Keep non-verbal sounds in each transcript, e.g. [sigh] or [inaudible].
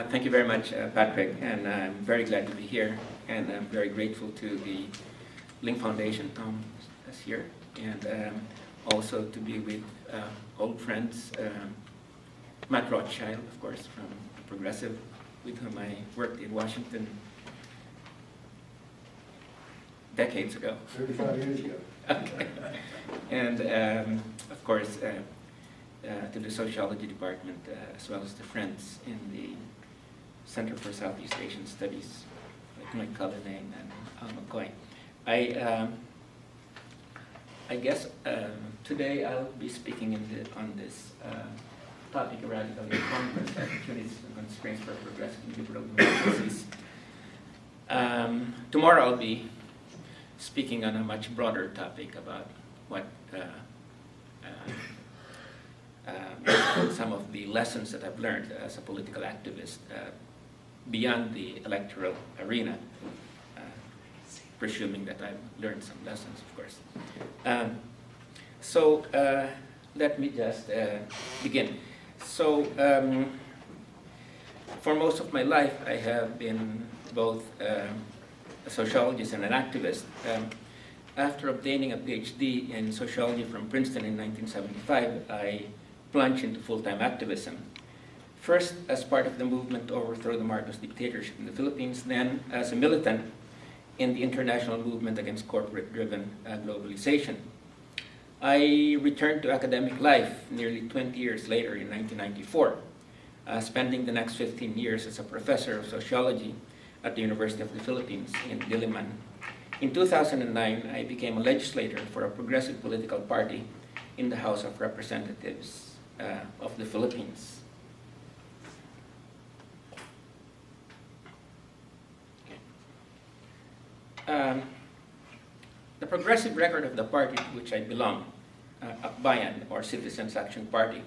Uh, thank you very much, uh, Patrick, and I'm very glad to be here, and I'm very grateful to the Link Foundation, Tom is here, and um, also to be with uh, old friends, um, Matt Rothschild, of course, from Progressive, with whom I worked in Washington decades ago. 35 years ago. [laughs] Okay. And um, of course, uh, uh, to the sociology department, uh, as well as the friends in the Center for Southeast Asian Studies, like Mike Cullinane and Al McCoy. I, um, I guess um, today I'll be speaking in the, on this uh, topic of radical reformers, opportunities and constraints for progressive and liberal democracies. Um, tomorrow I'll be speaking on a much broader topic about what uh, uh, uh, some of the lessons that I've learned as a political activist uh, beyond the electoral arena, uh, presuming that I've learned some lessons, of course. Um, so uh, let me just begin. So um, for most of my life, I have been both um, a sociologist and an activist. Um, after obtaining a PhD in sociology from Princeton in 1975, I plunged into full-time activism. First as part of the movement to overthrow the Marcos dictatorship in the Philippines, then as a militant in the international movement against corporate-driven uh, globalization. I returned to academic life nearly 20 years later in 1994, uh, spending the next 15 years as a professor of sociology at the University of the Philippines in Diliman. In 2009, I became a legislator for a progressive political party in the House of Representatives uh, of the Philippines. Um, the progressive record of the party to which I belong, uh, Akbayan, or Citizens Action Party,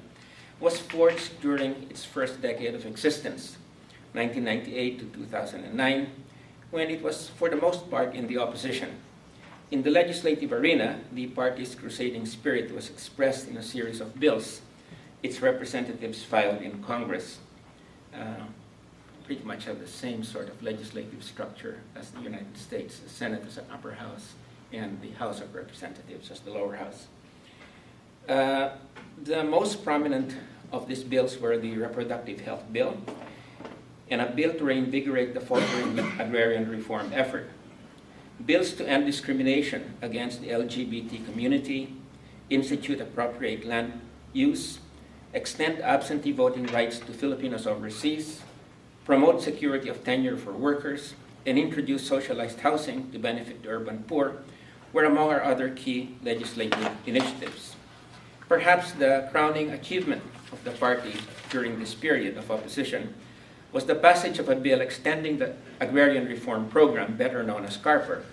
was forged during its first decade of existence 1998 to 2009, when it was for the most part in the opposition. In the legislative arena, the party's crusading spirit was expressed in a series of bills its representatives filed in Congress. Uh, pretty much have the same sort of legislative structure as the United States. The Senate is an upper house, and the House of Representatives as the lower house. Uh, the most prominent of these bills were the Reproductive Health Bill, and a bill to reinvigorate the faltering agrarian reform effort. Bills to end discrimination against the LGBT community, institute appropriate land use, extend absentee voting rights to Filipinos overseas, promote security of tenure for workers, and introduce socialized housing to benefit the urban poor were among our other key legislative initiatives. Perhaps the crowning achievement of the party during this period of opposition was the passage of a bill extending the agrarian reform program, better known as CARPER,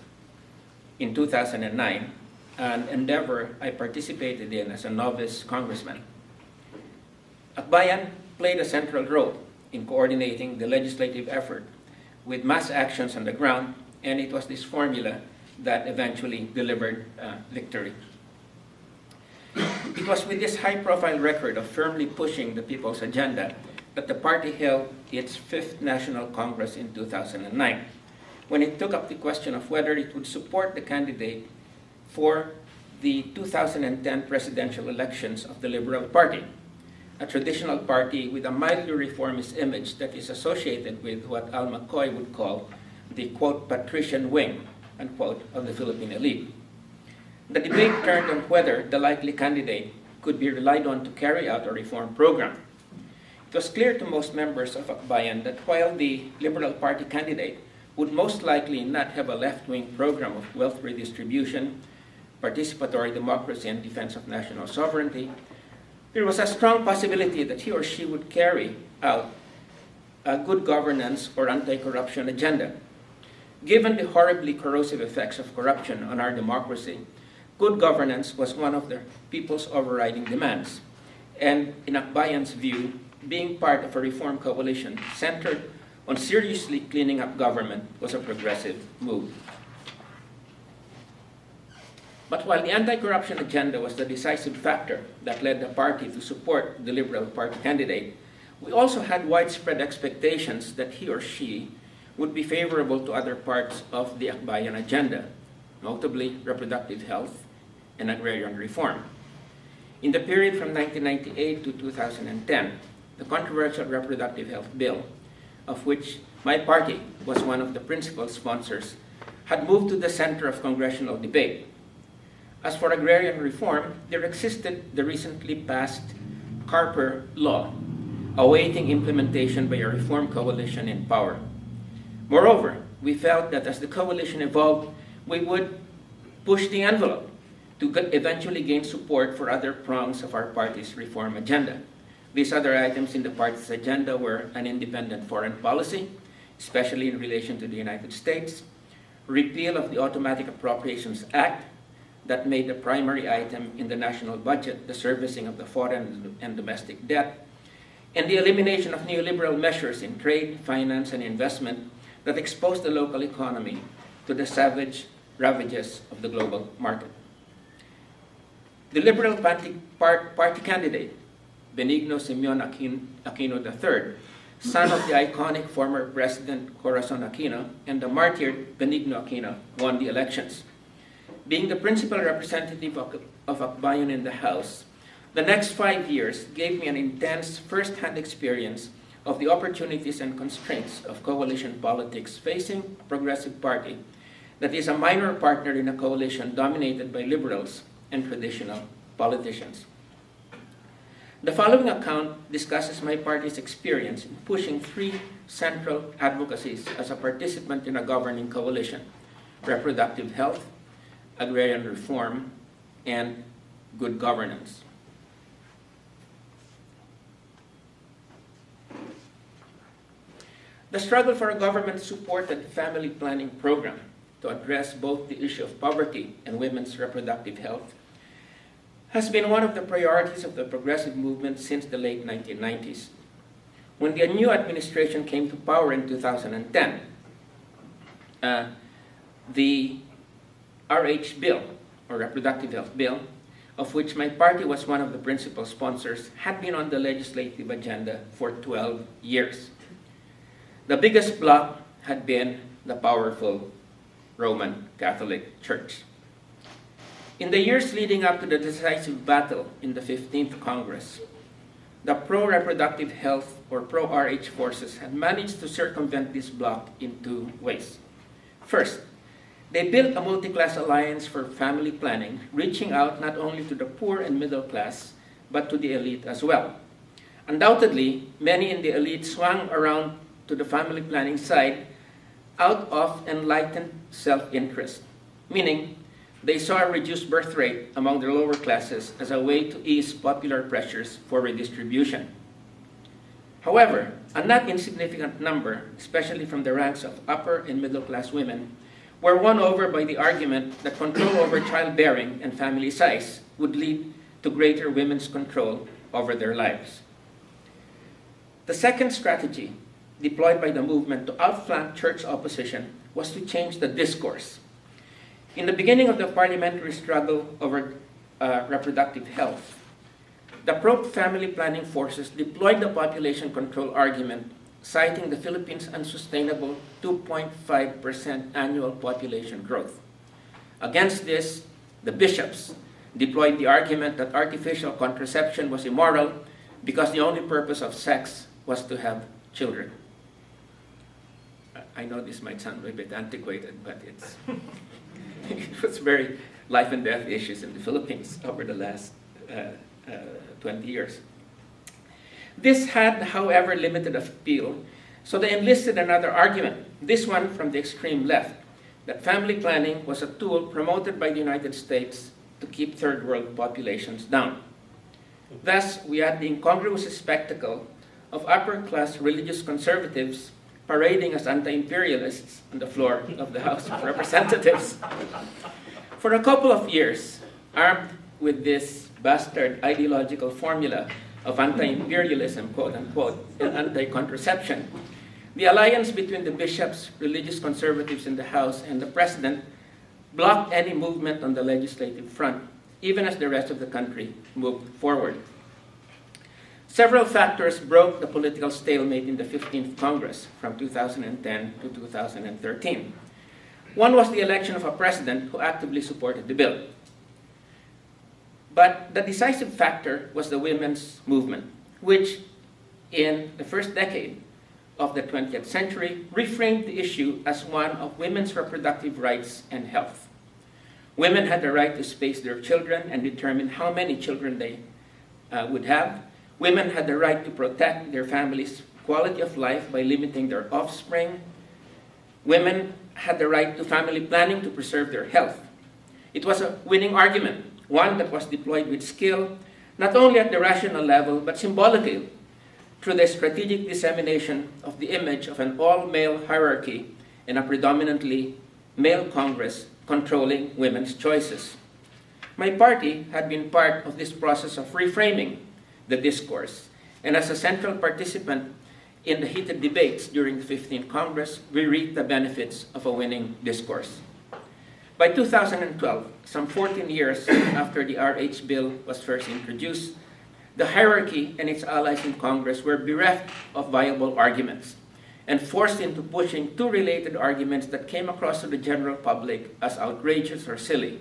in 2009, an endeavor I participated in as a novice congressman. Akbayan played a central role in coordinating the legislative effort with mass actions on the ground, and it was this formula that eventually delivered uh, victory. It was with this high profile record of firmly pushing the people's agenda that the party held its fifth National Congress in 2009, when it took up the question of whether it would support the candidate for the 2010 presidential elections of the Liberal Party, a traditional party with a mildly reformist image that is associated with what Al McCoy would call the quote patrician wing unquote of the Philippine elite. The debate turned on whether the likely candidate could be relied on to carry out a reform program it was clear to most members of Akbayan that while the Liberal Party candidate would most likely not have a left-wing program of wealth redistribution, participatory democracy, and defense of national sovereignty, there was a strong possibility that he or she would carry out a good governance or anti-corruption agenda. Given the horribly corrosive effects of corruption on our democracy, good governance was one of the people's overriding demands. And in Akbayan's view, being part of a reform coalition centered on seriously cleaning up government was a progressive move. But while the anti-corruption agenda was the decisive factor that led the party to support the Liberal Party candidate, We also had widespread expectations that he or she would be favorable to other parts of the Akbayan agenda, notably reproductive health and agrarian reform. In the period from 1998 to 2010, the controversial reproductive health bill, of which my party was one of the principal sponsors, had moved to the center of congressional debate. As for agrarian reform, there existed the recently passed Carper Law, awaiting implementation by a reform coalition in power. Moreover, we felt that as the coalition evolved, we would push the envelope to eventually gain support for other prongs of our party's reform agenda. These other items in the party's agenda were an independent foreign policy, especially in relation to the United States, repeal of the Automatic Appropriations Act that made the primary item in the national budget the servicing of the foreign and domestic debt, and the elimination of neoliberal measures in trade, finance, and investment that exposed the local economy to the savage ravages of the global market. The Liberal Party, party candidate, Benigno Simeon Aquino III, son of the iconic former President Corazon Aquino and the martyred Benigno Aquino, won the elections. Being the principal representative of, of in the House, the next five years gave me an intense first-hand experience of the opportunities and constraints of coalition politics facing a progressive party that is a minor partner in a coalition dominated by liberals and traditional politicians. The following account discusses my party's experience in pushing three central advocacies as a participant in a governing coalition reproductive health, agrarian reform, and good governance. The struggle for a government-supported family planning program to address both the issue of poverty and women's reproductive health has been one of the priorities of the progressive movement since the late 1990s. When the new administration came to power in 2010, uh, the RH bill, or reproductive health bill, of which my party was one of the principal sponsors, had been on the legislative agenda for 12 years. The biggest block had been the powerful Roman Catholic Church. In the years leading up to the decisive battle in the 15th Congress, the pro reproductive health or pro RH forces had managed to circumvent this block in two ways. First, they built a multi class alliance for family planning, reaching out not only to the poor and middle class, but to the elite as well. Undoubtedly, many in the elite swung around to the family planning side out of enlightened self-interest, meaning they saw a reduced birth rate among the lower classes as a way to ease popular pressures for redistribution. However, a not insignificant number, especially from the ranks of upper and middle class women, were won over by the argument that control over childbearing and family size would lead to greater women's control over their lives. The second strategy deployed by the movement to outflank church opposition was to change the discourse. In the beginning of the parliamentary struggle over uh, reproductive health, the pro family planning forces deployed the population control argument, citing the Philippines' unsustainable 2.5% annual population growth. Against this, the bishops deployed the argument that artificial contraception was immoral because the only purpose of sex was to have children. I know this might sound a bit antiquated, but it's [laughs] it was very life and death issues in the Philippines over the last uh, uh, 20 years. This had, however, limited appeal, so they enlisted another argument, this one from the extreme left, that family planning was a tool promoted by the United States to keep third world populations down. Thus, we had the incongruous spectacle of upper class religious conservatives parading as anti-imperialists on the floor of the House of Representatives. For a couple of years, armed with this bastard ideological formula of anti-imperialism, quote unquote, and anti-contraception, the alliance between the bishops, religious conservatives in the House, and the president blocked any movement on the legislative front, even as the rest of the country moved forward. Several factors broke the political stalemate in the 15th Congress from 2010 to 2013. One was the election of a president who actively supported the bill. But the decisive factor was the women's movement, which in the first decade of the 20th century reframed the issue as one of women's reproductive rights and health. Women had the right to space their children and determine how many children they uh, would have, Women had the right to protect their families' quality of life by limiting their offspring. Women had the right to family planning to preserve their health. It was a winning argument, one that was deployed with skill, not only at the rational level, but symbolically through the strategic dissemination of the image of an all male hierarchy in a predominantly male Congress controlling women's choices. My party had been part of this process of reframing the discourse. And as a central participant in the heated debates during the 15th Congress, we reaped the benefits of a winning discourse. By 2012, some 14 years after the RH bill was first introduced, the hierarchy and its allies in Congress were bereft of viable arguments and forced into pushing two related arguments that came across to the general public as outrageous or silly.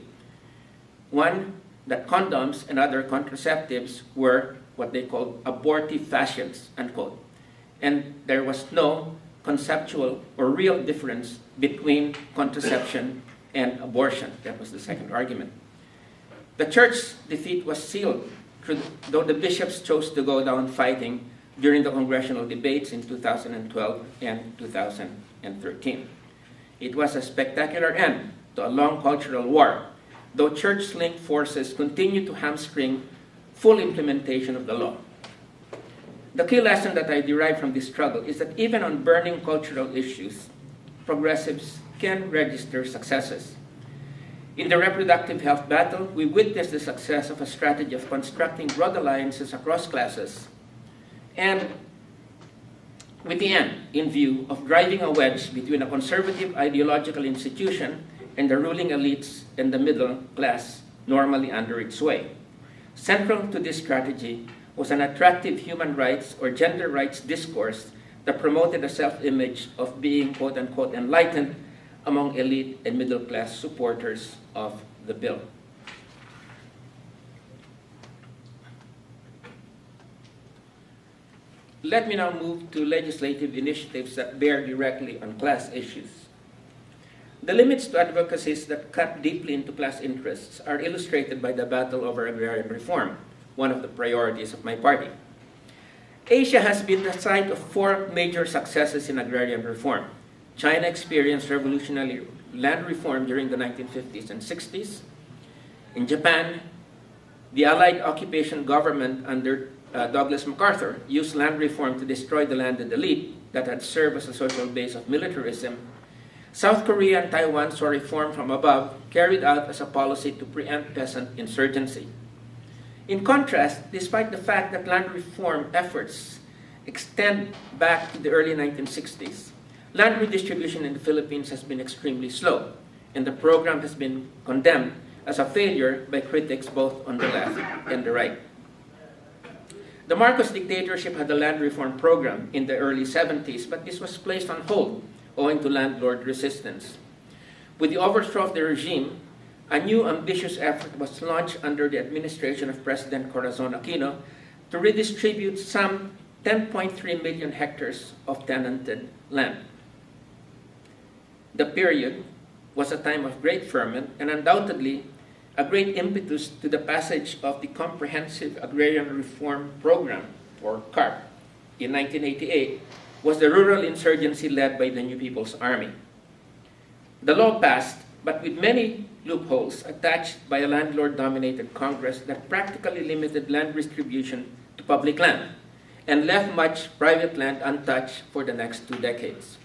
One, that condoms and other contraceptives were what they called abortifacients, unquote. And there was no conceptual or real difference between contraception and abortion. That was the second argument. The church's defeat was sealed, though the bishops chose to go down fighting during the congressional debates in 2012 and 2013. It was a spectacular end to a long cultural war, though church linked forces continued to hamstring full implementation of the law. The key lesson that I derive from this struggle is that even on burning cultural issues, progressives can register successes. In the reproductive health battle, we witnessed the success of a strategy of constructing broad alliances across classes and with the end in view of driving a wedge between a conservative ideological institution and the ruling elites and the middle class normally under its sway. Central to this strategy was an attractive human rights or gender rights discourse that promoted a self-image of being quote-unquote enlightened among elite and middle-class supporters of the bill. Let me now move to legislative initiatives that bear directly on class issues. The limits to advocacies that cut deeply into class interests are illustrated by the battle over agrarian reform, one of the priorities of my party. Asia has been the site of four major successes in agrarian reform. China experienced revolutionary land reform during the 1950s and 60s. In Japan, the Allied occupation government under uh, Douglas MacArthur used land reform to destroy the landed elite that had served as a social base of militarism South Korea and Taiwan saw reform from above carried out as a policy to preempt peasant insurgency. In contrast, despite the fact that land reform efforts extend back to the early 1960s, land redistribution in the Philippines has been extremely slow, and the program has been condemned as a failure by critics both on the left and the right. The Marcos dictatorship had a land reform program in the early 70s, but this was placed on hold owing to landlord resistance. With the overthrow of the regime, a new ambitious effort was launched under the administration of President Corazon Aquino to redistribute some 10.3 million hectares of tenanted land. The period was a time of great ferment and undoubtedly a great impetus to the passage of the Comprehensive Agrarian Reform Program, or CARP, in 1988, was the rural insurgency led by the New People's Army. The law passed, but with many loopholes attached by a landlord-dominated Congress that practically limited land distribution to public land and left much private land untouched for the next two decades.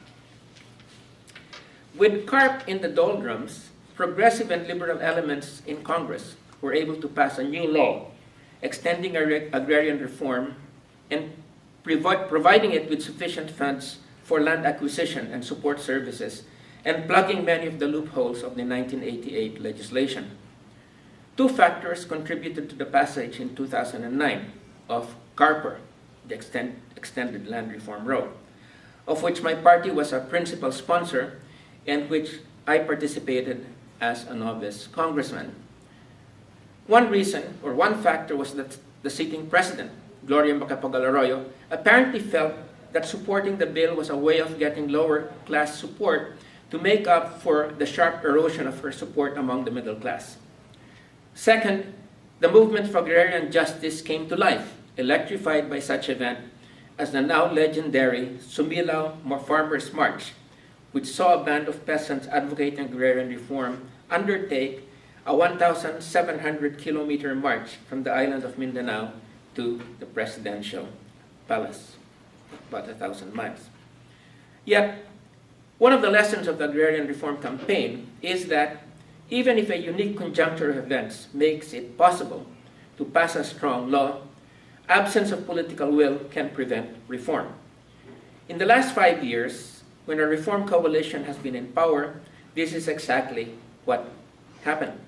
With CARP in the doldrums, progressive and liberal elements in Congress were able to pass a new law extending agrarian reform and providing it with sufficient funds for land acquisition and support services, and plugging many of the loopholes of the 1988 legislation. Two factors contributed to the passage in 2009 of CARPER, the extend, extended land reform road, of which my party was a principal sponsor and which I participated as a novice congressman. One reason, or one factor, was that the sitting president, Gloria Macapagal Arroyo, apparently felt that supporting the bill was a way of getting lower class support to make up for the sharp erosion of her support among the middle class. Second, the movement for agrarian justice came to life, electrified by such event as the now legendary Sumilao Farmers March, which saw a band of peasants advocating agrarian reform undertake a 1,700 kilometer march from the island of Mindanao to the presidential palace, about a thousand miles. Yet, one of the lessons of the agrarian reform campaign is that even if a unique conjuncture of events makes it possible to pass a strong law, absence of political will can prevent reform. In the last five years, when a reform coalition has been in power, this is exactly what happened.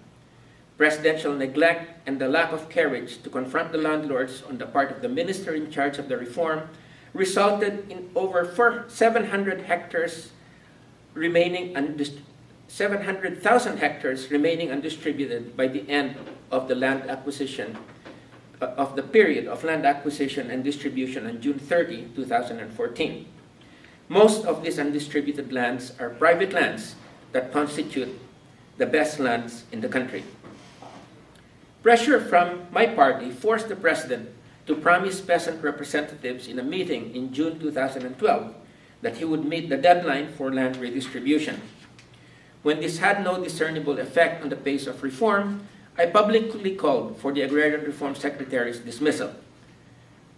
Presidential neglect and the lack of courage to confront the landlords on the part of the minister in charge of the reform resulted in over 700 hectares remaining 700,000 hectares remaining undistributed by the end of the land acquisition uh, of the period of land acquisition and distribution on June 30, 2014. Most of these undistributed lands are private lands that constitute the best lands in the country. Pressure from my party forced the president to promise peasant representatives in a meeting in June 2012 that he would meet the deadline for land redistribution. When this had no discernible effect on the pace of reform, I publicly called for the Agrarian Reform Secretary's dismissal.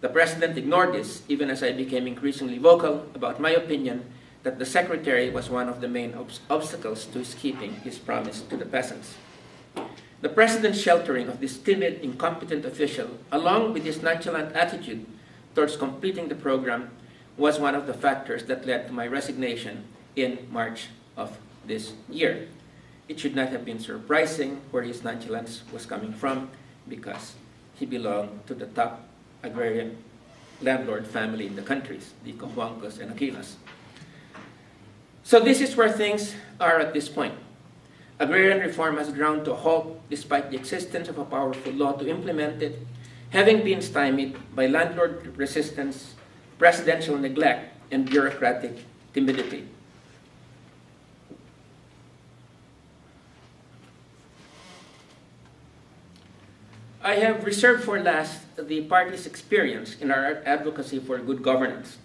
The President ignored this, even as I became increasingly vocal about my opinion that the Secretary was one of the main ob obstacles to his keeping his promise to the peasants. The President's sheltering of this timid, incompetent official, along with his nonchalant attitude towards completing the program, was one of the factors that led to my resignation in March of this year. It should not have been surprising where his nonchalance was coming from because he belonged to the top agrarian landlord family in the countries, the Cojuangcos and Aquinos. So this is where things are at this point. Agrarian reform has ground to halt despite the existence of a powerful law to implement it, having been stymied by landlord resistance presidential neglect, and bureaucratic timidity. I have reserved for last the party's experience in our advocacy for good governance.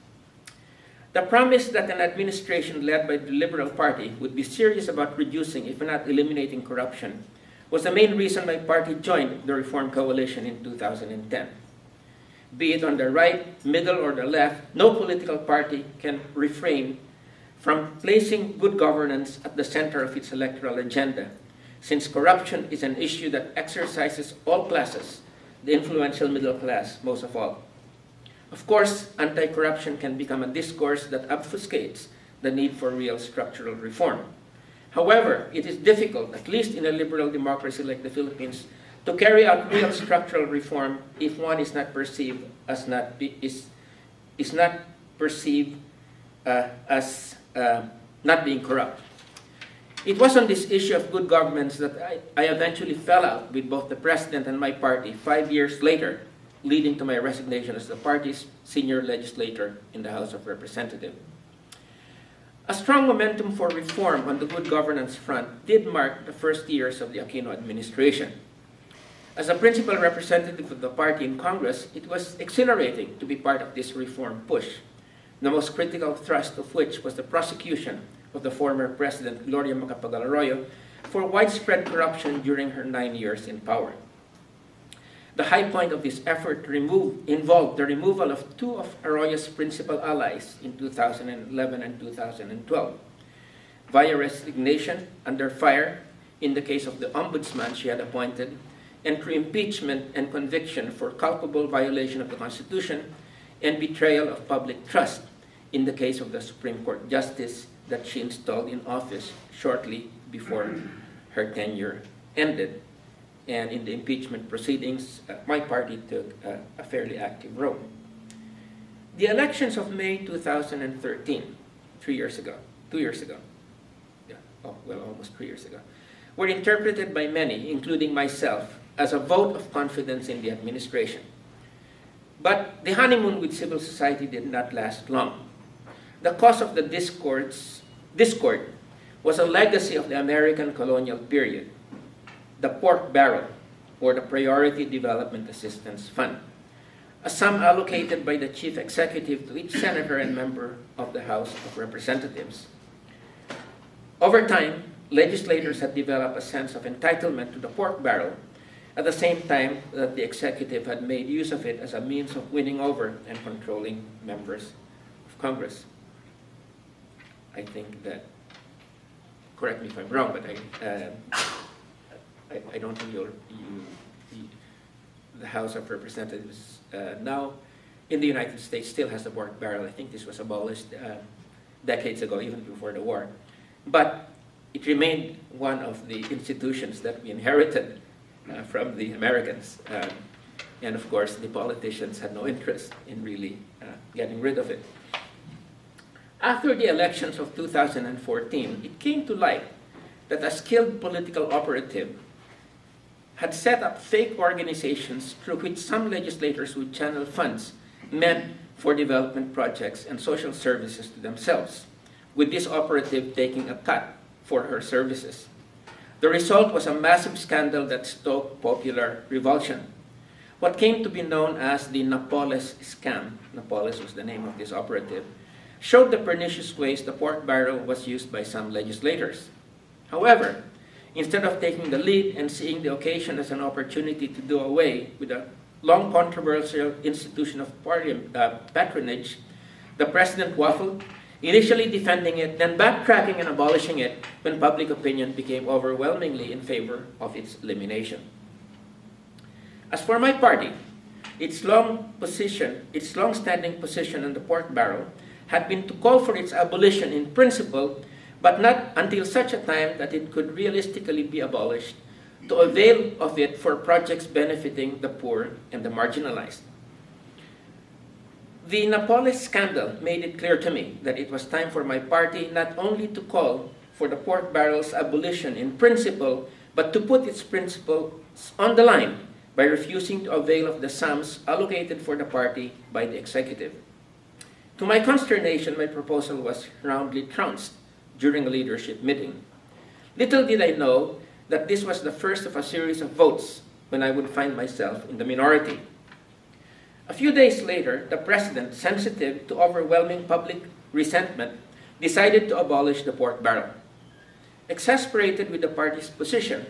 The promise that an administration led by the Liberal Party would be serious about reducing, if not eliminating corruption, was the main reason my party joined the Reform Coalition in 2010 be it on the right, middle, or the left, no political party can refrain from placing good governance at the center of its electoral agenda, since corruption is an issue that exercises all classes, the influential middle class most of all. Of course, anti corruption can become a discourse that obfuscates the need for real structural reform. However, it is difficult, at least in a liberal democracy like the Philippines, to carry out real [coughs] structural reform if one is not perceived as not be, is is not perceived uh, as uh, not being corrupt. It was on this issue of good governance that I, I eventually fell out with both the president and my party five years later, leading to my resignation as the party's senior legislator in the House of Representatives. A strong momentum for reform on the good governance front did mark the first years of the Aquino administration. As a principal representative of the party in Congress, it was exhilarating to be part of this reform push, the most critical thrust of which was the prosecution of the former President Gloria Macapagal Arroyo for widespread corruption during her nine years in power. The high point of this effort involved the removal of two of Arroyo's principal allies in 2011 and 2012. Via resignation under fire in the case of the ombudsman she had appointed and through impeachment and conviction for culpable violation of the Constitution and betrayal of public trust in the case of the Supreme Court justice that she installed in office shortly before her tenure ended. And in the impeachment proceedings, uh, my party took uh, a fairly active role. The elections of May 2013, three years ago, two years ago, yeah, oh, well, almost three years ago, were interpreted by many, including myself, as a vote of confidence in the administration. But the honeymoon with civil society did not last long. The cause of the discords, discord was a legacy of the American colonial period, the pork barrel, or the Priority Development Assistance Fund, a sum allocated by the chief executive to each senator and member of the House of Representatives. Over time, legislators had developed a sense of entitlement to the pork barrel at the same time that the executive had made use of it as a means of winning over and controlling members of Congress. I think that, correct me if I'm wrong, but I, uh, I, I, don't think you, the House of Representatives uh, now in the United States still has the pork barrel. I think this was abolished uh, decades ago, even before the war. But it remained one of the institutions that we inherited uh, from the Americans. Um, and of course, the politicians had no interest in really uh, getting rid of it. After the elections of 2014, it came to light that a skilled political operative had set up fake organizations through which some legislators would channel funds meant for development projects and social services to themselves, with this operative taking a cut for her services. The result was a massive scandal that stoked popular revulsion. What came to be known as the Napoles scam, Napoles was the name of this operative, showed the pernicious ways the pork barrel was used by some legislators. However, instead of taking the lead and seeing the occasion as an opportunity to do away with a long controversial institution of uh, patronage, the president waffled initially defending it, then backtracking and abolishing it when public opinion became overwhelmingly in favor of its elimination. As for my party, its long position, its long-standing position on the pork barrel had been to call for its abolition in principle, but not until such a time that it could realistically be abolished, to avail of it for projects benefiting the poor and the marginalized. The Napoles scandal made it clear to me that it was time for my party not only to call for the pork barrel's abolition in principle, but to put its principles on the line by refusing to avail of the sums allocated for the party by the executive. To my consternation, my proposal was roundly trounced during a leadership meeting. Little did I know that this was the first of a series of votes when I would find myself in the minority. A few days later, the president, sensitive to overwhelming public resentment, decided to abolish the pork barrel. Exasperated with the party's position,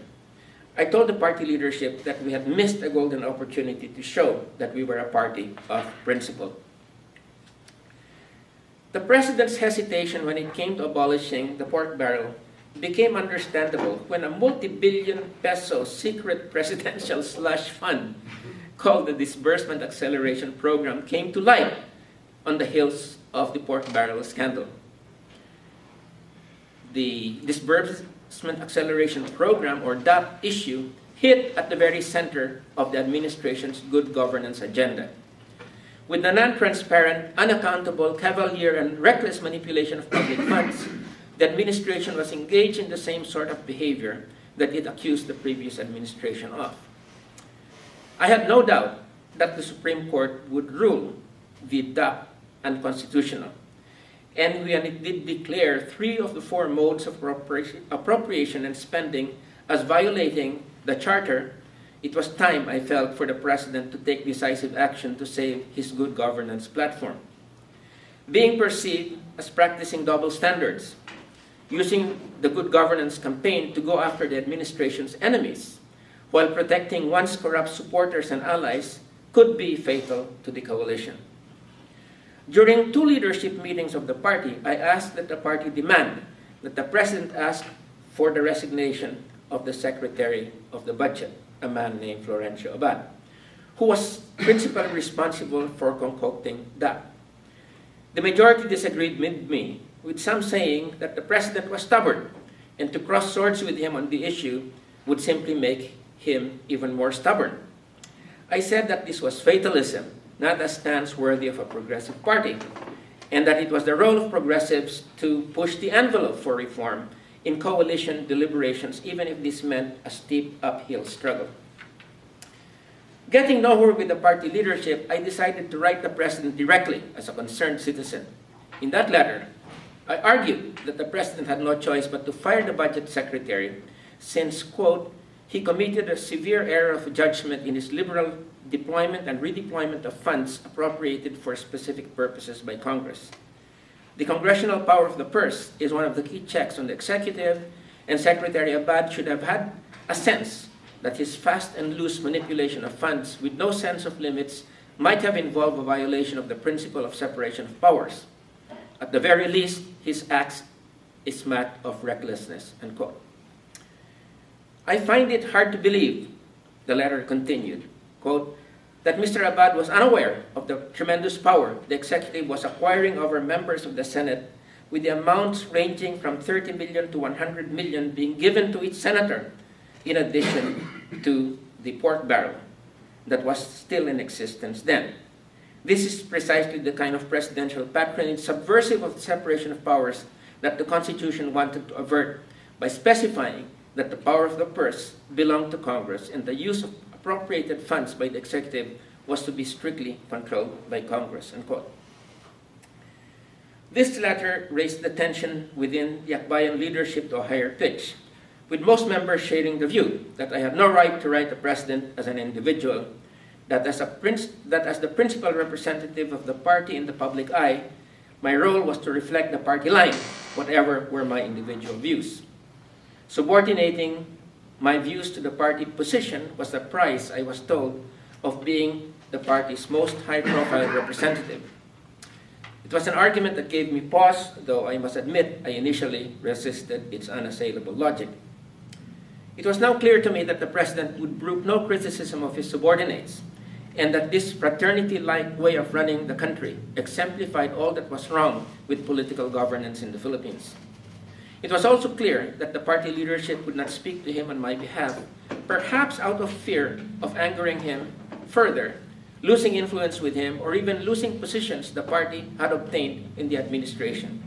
I told the party leadership that we had missed a golden opportunity to show that we were a party of principle. The president's hesitation when it came to abolishing the pork barrel became understandable when a multi-billion peso secret [laughs] presidential slush fund called the Disbursement Acceleration Program came to light on the heels of the pork barrel scandal. The Disbursement Acceleration Program, or DAP issue, hit at the very center of the administration's good governance agenda. With the non-transparent, unaccountable, cavalier, and reckless manipulation of public [coughs] funds, the administration was engaged in the same sort of behavior that it accused the previous administration of. I had no doubt that the Supreme Court would rule the DAP unconstitutional. And when it did declare three of the four modes of appropriation and spending as violating the Charter, it was time, I felt, for the President to take decisive action to save his good governance platform. Being perceived as practicing double standards, using the good governance campaign to go after the administration's enemies, while protecting one's corrupt supporters and allies could be fatal to the coalition. During two leadership meetings of the party, I asked that the party demand that the president ask for the resignation of the secretary of the budget, a man named Florencio Abad, who was principally responsible for concocting that. The majority disagreed with me, with some saying that the president was stubborn, and to cross swords with him on the issue would simply make him even more stubborn. I said that this was fatalism not a stance worthy of a progressive party, and that it was the role of progressives to push the envelope for reform in coalition deliberations, even if this meant a steep uphill struggle. Getting nowhere with the party leadership, I decided to write the president directly as a concerned citizen. In that letter, I argued that the president had no choice but to fire the budget secretary since, quote, he committed a severe error of judgment in his liberal deployment and redeployment of funds appropriated for specific purposes by Congress. The congressional power of the purse is one of the key checks on the executive, and Secretary Abad should have had a sense that his fast and loose manipulation of funds with no sense of limits might have involved a violation of the principle of separation of powers. At the very least, his acts is smack of recklessness. I find it hard to believe, the letter continued, quote, that Mr. Abad was unaware of the tremendous power the executive was acquiring over members of the Senate, with the amounts ranging from 30 million to 100 million being given to each senator, in addition to the pork barrel that was still in existence then. This is precisely the kind of presidential patronage subversive of the separation of powers that the Constitution wanted to avert by specifying that the power of the purse belonged to Congress and the use of appropriated funds by the executive was to be strictly controlled by Congress. Unquote. This letter raised the tension within the Akbayan leadership to a higher pitch, with most members sharing the view that I have no right to write the president as an individual, that as, a that as the principal representative of the party in the public eye, my role was to reflect the party line, whatever were my individual views. Subordinating my views to the party position was the price, I was told, of being the party's most high-profile representative. It was an argument that gave me pause, though I must admit I initially resisted its unassailable logic. It was now clear to me that the president would brook no criticism of his subordinates, and that this fraternity-like way of running the country exemplified all that was wrong with political governance in the Philippines. It was also clear that the party leadership would not speak to him on my behalf, perhaps out of fear of angering him further, losing influence with him, or even losing positions the party had obtained in the administration.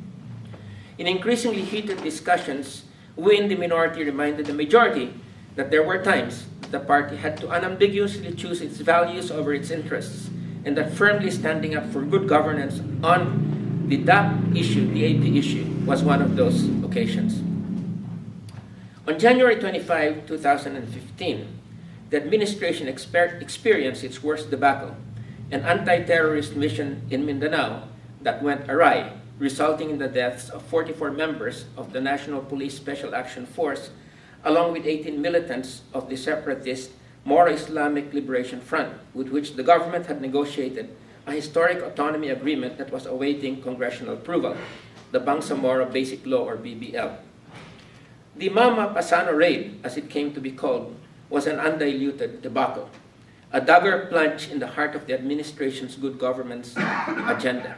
In increasingly heated discussions, we in the minority reminded the majority that there were times the party had to unambiguously choose its values over its interests, and that firmly standing up for good governance on the DAP issue, the AP issue, was one of those occasions. On January 25, 2015, the administration exper experienced its worst debacle, an anti-terrorist mission in Mindanao that went awry, resulting in the deaths of 44 members of the National Police Special Action Force, along with 18 militants of the separatist Moro Islamic Liberation Front, with which the government had negotiated a historic autonomy agreement that was awaiting congressional approval, the Bangsamoro Basic Law or BBL. The Mamasapano raid, as it came to be called, was an undiluted debacle, a dagger plunge in the heart of the administration's good governance [coughs] agenda.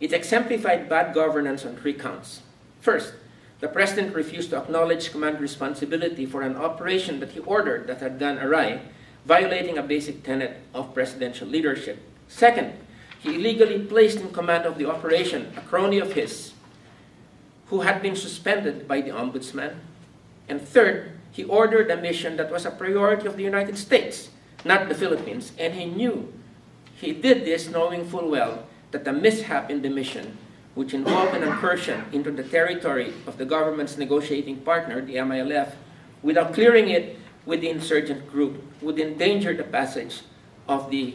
It exemplified bad governance on three counts. First, the president refused to acknowledge command responsibility for an operation that he ordered that had gone awry, violating a basic tenet of presidential leadership. Second, he illegally placed in command of the operation a crony of his who had been suspended by the ombudsman. And third, he ordered a mission that was a priority of the United States, not the Philippines, and he knew he did this knowing full well that the mishap in the mission, which involved an incursion into the territory of the government's negotiating partner, the MILF, without clearing it with the insurgent group, would endanger the passage of the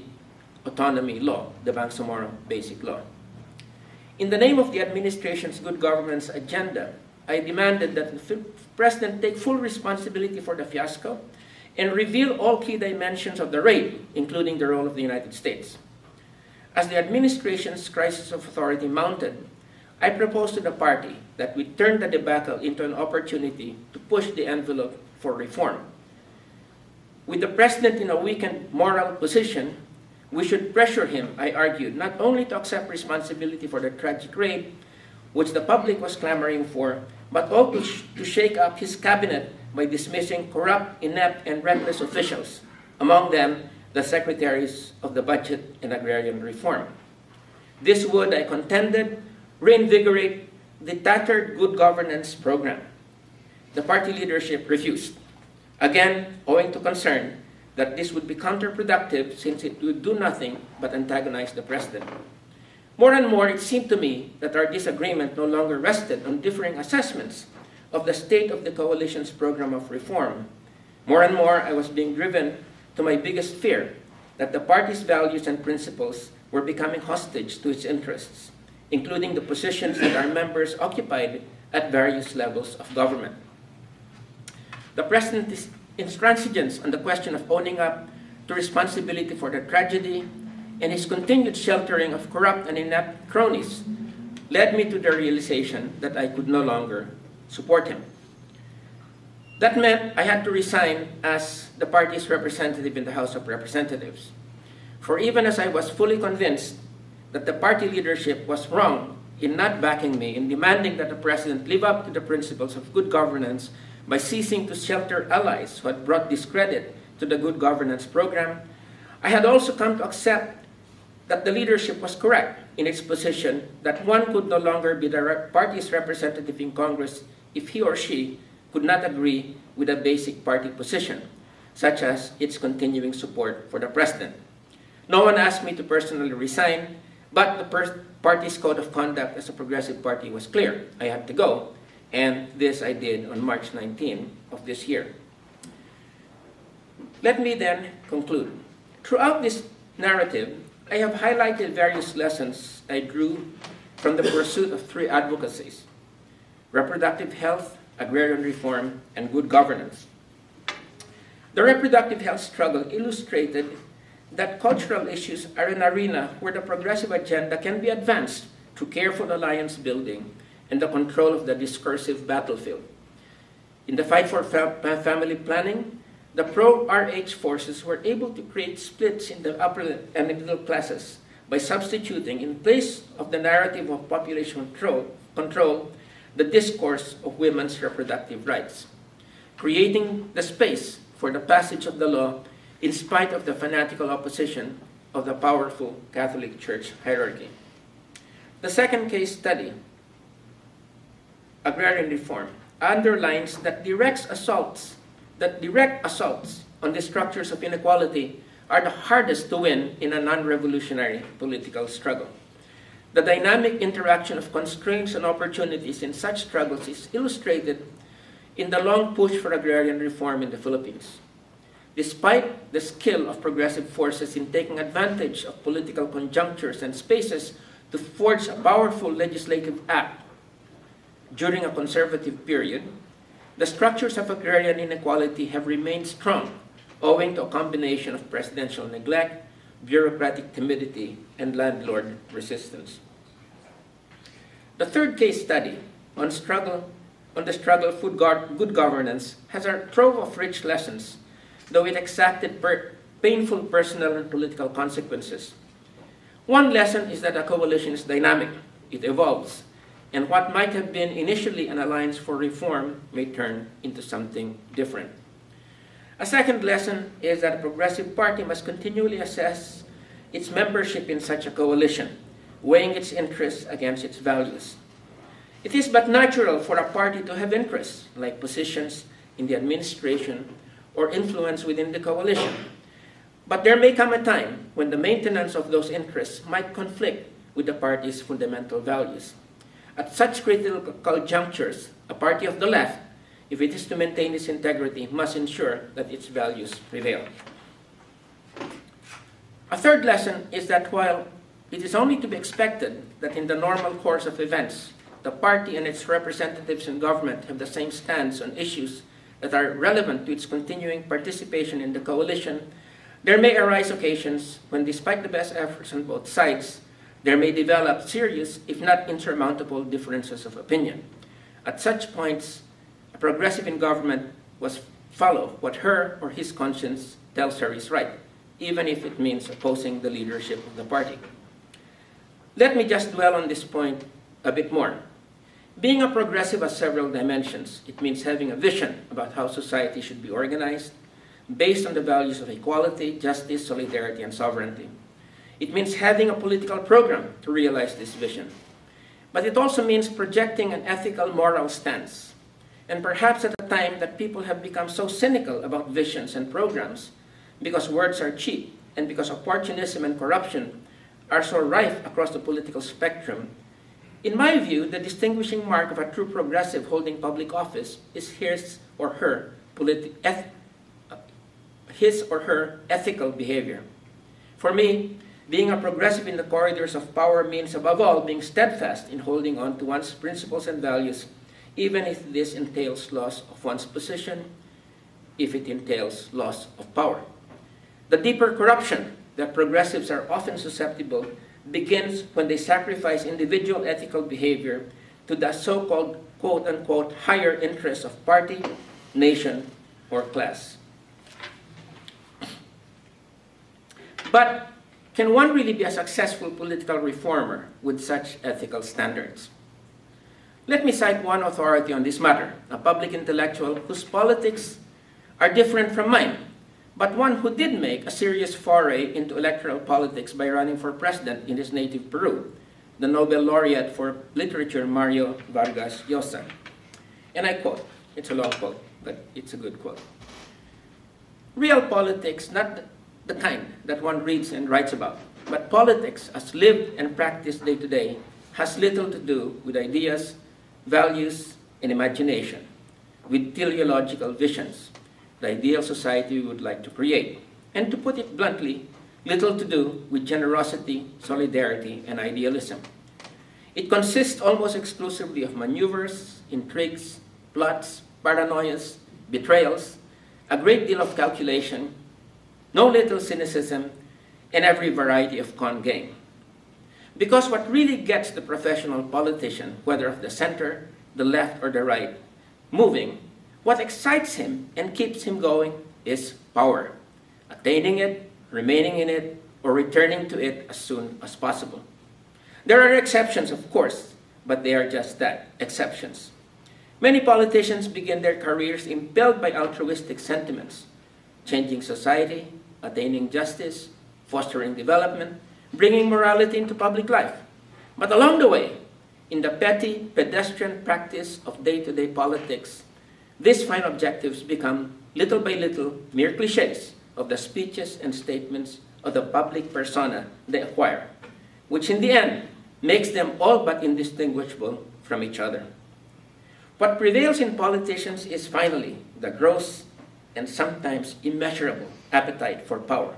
autonomy law, the Bangsamoro Basic Law. In the name of the administration's good governance agenda, I demanded that the President take full responsibility for the fiasco and reveal all key dimensions of the raid, including the role of the United States. As the administration's crisis of authority mounted, I proposed to the party that we turn the debacle into an opportunity to push the envelope for reform. With the president in a weakened moral position, we should pressure him, I argued, not only to accept responsibility for the tragic rape, which the public was clamoring for, but also to shake up his cabinet by dismissing corrupt, inept, and reckless officials, among them the secretaries of the Budget and Agrarian Reform. This would, I contended, reinvigorate the tattered good governance program. The party leadership refused, again owing to concern that this would be counterproductive since it would do nothing but antagonize the president. More and more, it seemed to me that our disagreement no longer rested on differing assessments of the state of the coalition's program of reform. More and more, I was being driven to my biggest fear that the party's values and principles were becoming hostage to its interests, including the positions that our members occupied at various levels of government. The president's intransigence on the question of owning up to responsibility for the tragedy and his continued sheltering of corrupt and inept cronies led me to the realization that I could no longer support him. That meant I had to resign as the party's representative in the House of Representatives. For even as I was fully convinced that the party leadership was wrong in not backing me in demanding that the president live up to the principles of good governance by ceasing to shelter allies who had brought discredit to the good governance program, I had also come to accept that the leadership was correct in its position that one could no longer be the party's representative in Congress if he or she could not agree with a basic party position, such as its continuing support for the president. No one asked me to personally resign, but the party's code of conduct as a progressive party was clear. I had to go, and this I did on March 19 of this year. Let me then conclude. Throughout this narrative, I have highlighted various lessons I drew from the pursuit of three advocacies reproductive health, agrarian reform, and good governance. The reproductive health struggle illustrated that cultural issues are an arena where the progressive agenda can be advanced through careful alliance building and the control of the discursive battlefield. In the fight for family planning, the pro-RH forces were able to create splits in the upper and middle classes by substituting, in place of the narrative of population control, control the discourse of women's reproductive rights, creating the space for the passage of the law in spite of the fanatical opposition of the powerful Catholic Church hierarchy. The second case study, agrarian reform, underlines that direct assaults that direct assaults on the structures of inequality are the hardest to win in a non-revolutionary political struggle. The dynamic interaction of constraints and opportunities in such struggles is illustrated in the long push for agrarian reform in the Philippines. Despite the skill of progressive forces in taking advantage of political conjunctures and spaces to forge a powerful legislative act during a conservative period, the structures of agrarian inequality have remained strong owing to a combination of presidential neglect, bureaucratic timidity, and landlord resistance. The third case study on struggle on the struggle for good governance has a trove of rich lessons, though it exacted per painful personal and political consequences. One lesson is that a coalition is dynamic, it evolves, and what might have been initially an alliance for reform may turn into something different. A second lesson is that a progressive party must continually assess its membership in such a coalition, weighing its interests against its values. It is but natural for a party to have interests, like positions in the administration or influence within the coalition. But there may come a time when the maintenance of those interests might conflict with the party's fundamental values. At such critical junctures, a party of the left, if it is to maintain its integrity, must ensure that its values prevail. A third lesson is that while it is only to be expected that in the normal course of events, the party and its representatives in government have the same stance on issues that are relevant to its continuing participation in the coalition, there may arise occasions when, despite the best efforts on both sides, there may develop serious, if not insurmountable, differences of opinion. At such points, a progressive in government must follow what her or his conscience tells her is right, even if it means opposing the leadership of the party. Let me just dwell on this point a bit more. Being a progressive has several dimensions. It means having a vision about how society should be organized, based on the values of equality, justice, solidarity, and sovereignty. It means having a political program to realize this vision. But it also means projecting an ethical, moral stance. And perhaps at a time that people have become so cynical about visions and programs because words are cheap and because opportunism and corruption are so rife across the political spectrum, in my view, the distinguishing mark of a true progressive holding public office is his or her, eth- uh, his or her ethical behavior. For me, being a progressive in the corridors of power means, above all, being steadfast in holding on to one's principles and values, even if this entails loss of one's position, if it entails loss of power. The deeper corruption that progressives are often susceptible begins when they sacrifice individual ethical behavior to the so called quote unquote higher interests of party, nation, or class. But can one really be a successful political reformer with such ethical standards? Let me cite one authority on this matter, a public intellectual whose politics are different from mine, but one who did make a serious foray into electoral politics by running for president in his native Peru, the Nobel laureate for literature Mario Vargas Llosa. And I quote, it's a long quote, but it's a good quote. Real politics, not the kind that one reads and writes about. But politics, as lived and practiced day to day, has little to do with ideas, values, and imagination, with teleological visions, the ideal society we would like to create. And to put it bluntly, little to do with generosity, solidarity, and idealism. It consists almost exclusively of maneuvers, intrigues, plots, paranoias, betrayals, a great deal of calculation, no little cynicism, and every variety of con game. Because what really gets the professional politician, whether of the center, the left, or the right, moving, what excites him and keeps him going is power. Attaining it, remaining in it, or returning to it as soon as possible. There are exceptions, of course, but they are just that exceptions. Many politicians begin their careers impelled by altruistic sentiments, changing society, attaining justice, fostering development, bringing morality into public life. But along the way, in the petty, pedestrian practice of day to day politics, these fine objectives become, little by little, mere cliches of the speeches and statements of the public persona they acquire, which in the end makes them all but indistinguishable from each other. What prevails in politicians is finally the gross and sometimes immeasurable appetite for power.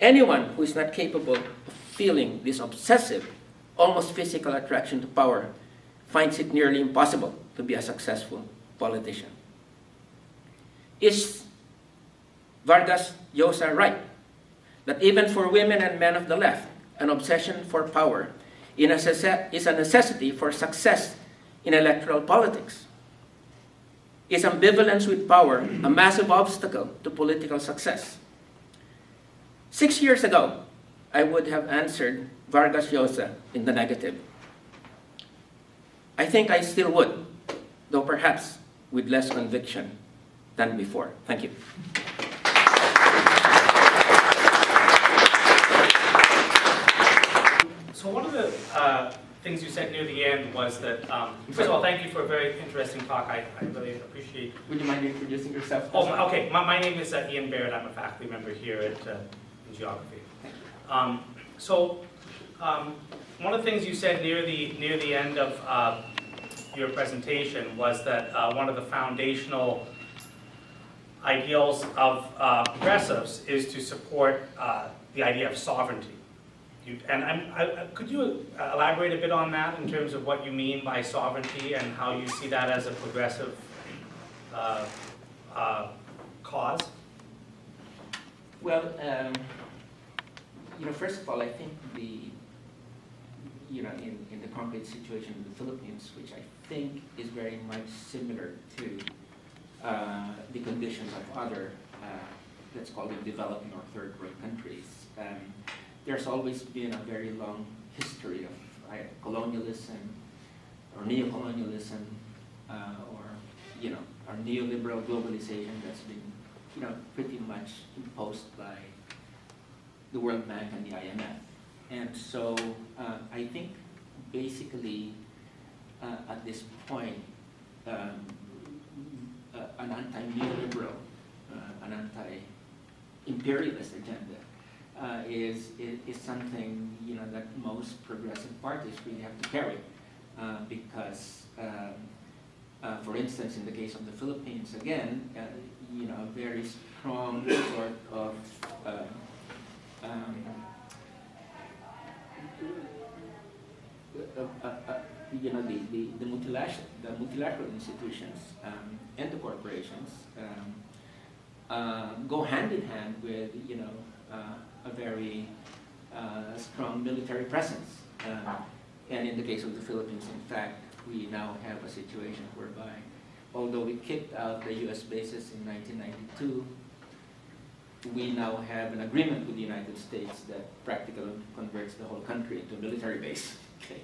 Anyone who is not capable of feeling this obsessive, almost physical attraction to power finds it nearly impossible to be a successful politician. Is Vargas Llosa right that even for women and men of the left, an obsession for power is a necessity for success in electoral politics? Is ambivalence with power a massive obstacle to political success? Six years ago, I would have answered Vargas Llosa in the negative. I think I still would, though perhaps with less conviction than before. Thank you. So one of the uh, things you said near the end was that, um, first of all, thank you for a very interesting talk. I, I really appreciate. Would you mind introducing yourself? Oh, okay. My, my name is uh, Ian Barrett. I'm a faculty member here at uh, in geography. Um, so um, one of the things you said near the near the end of uh, your presentation was that uh, one of the foundational ideals of uh, progressives is to support uh, the idea of sovereignty. You, and I, could you elaborate a bit on that in terms of what you mean by sovereignty and how you see that as a progressive uh, uh, cause? Well, um, you know, first of all, I think the, you know, in, in the concrete situation in the Philippines, which I think is very much similar to uh, the conditions of other, uh, let's call them developing or third world countries. Um, there's always been a very long history of uh, colonialism or neocolonialism uh, or you know our neoliberal globalization that's been you know, pretty much imposed by the World Bank and the IMF. And so uh, I think basically uh, at this point, um, uh, an anti-neoliberal, uh, an anti-imperialist agenda uh, is, is, is something you know that most progressive parties really have to carry, uh, because, um, uh, for instance, in the case of the Philippines, again, uh, you know, a very strong sort of uh, um, uh, you know, the, the, the, multilateral, the multilateral institutions um, and the corporations um, go hand in hand with, you know, a very uh, strong military presence. Um, and in the case of the Philippines, in fact, we now have a situation whereby, although we kicked out the U.S. bases in 1992, we now have an agreement with the United States that practically converts the whole country into a military base. [laughs] Okay.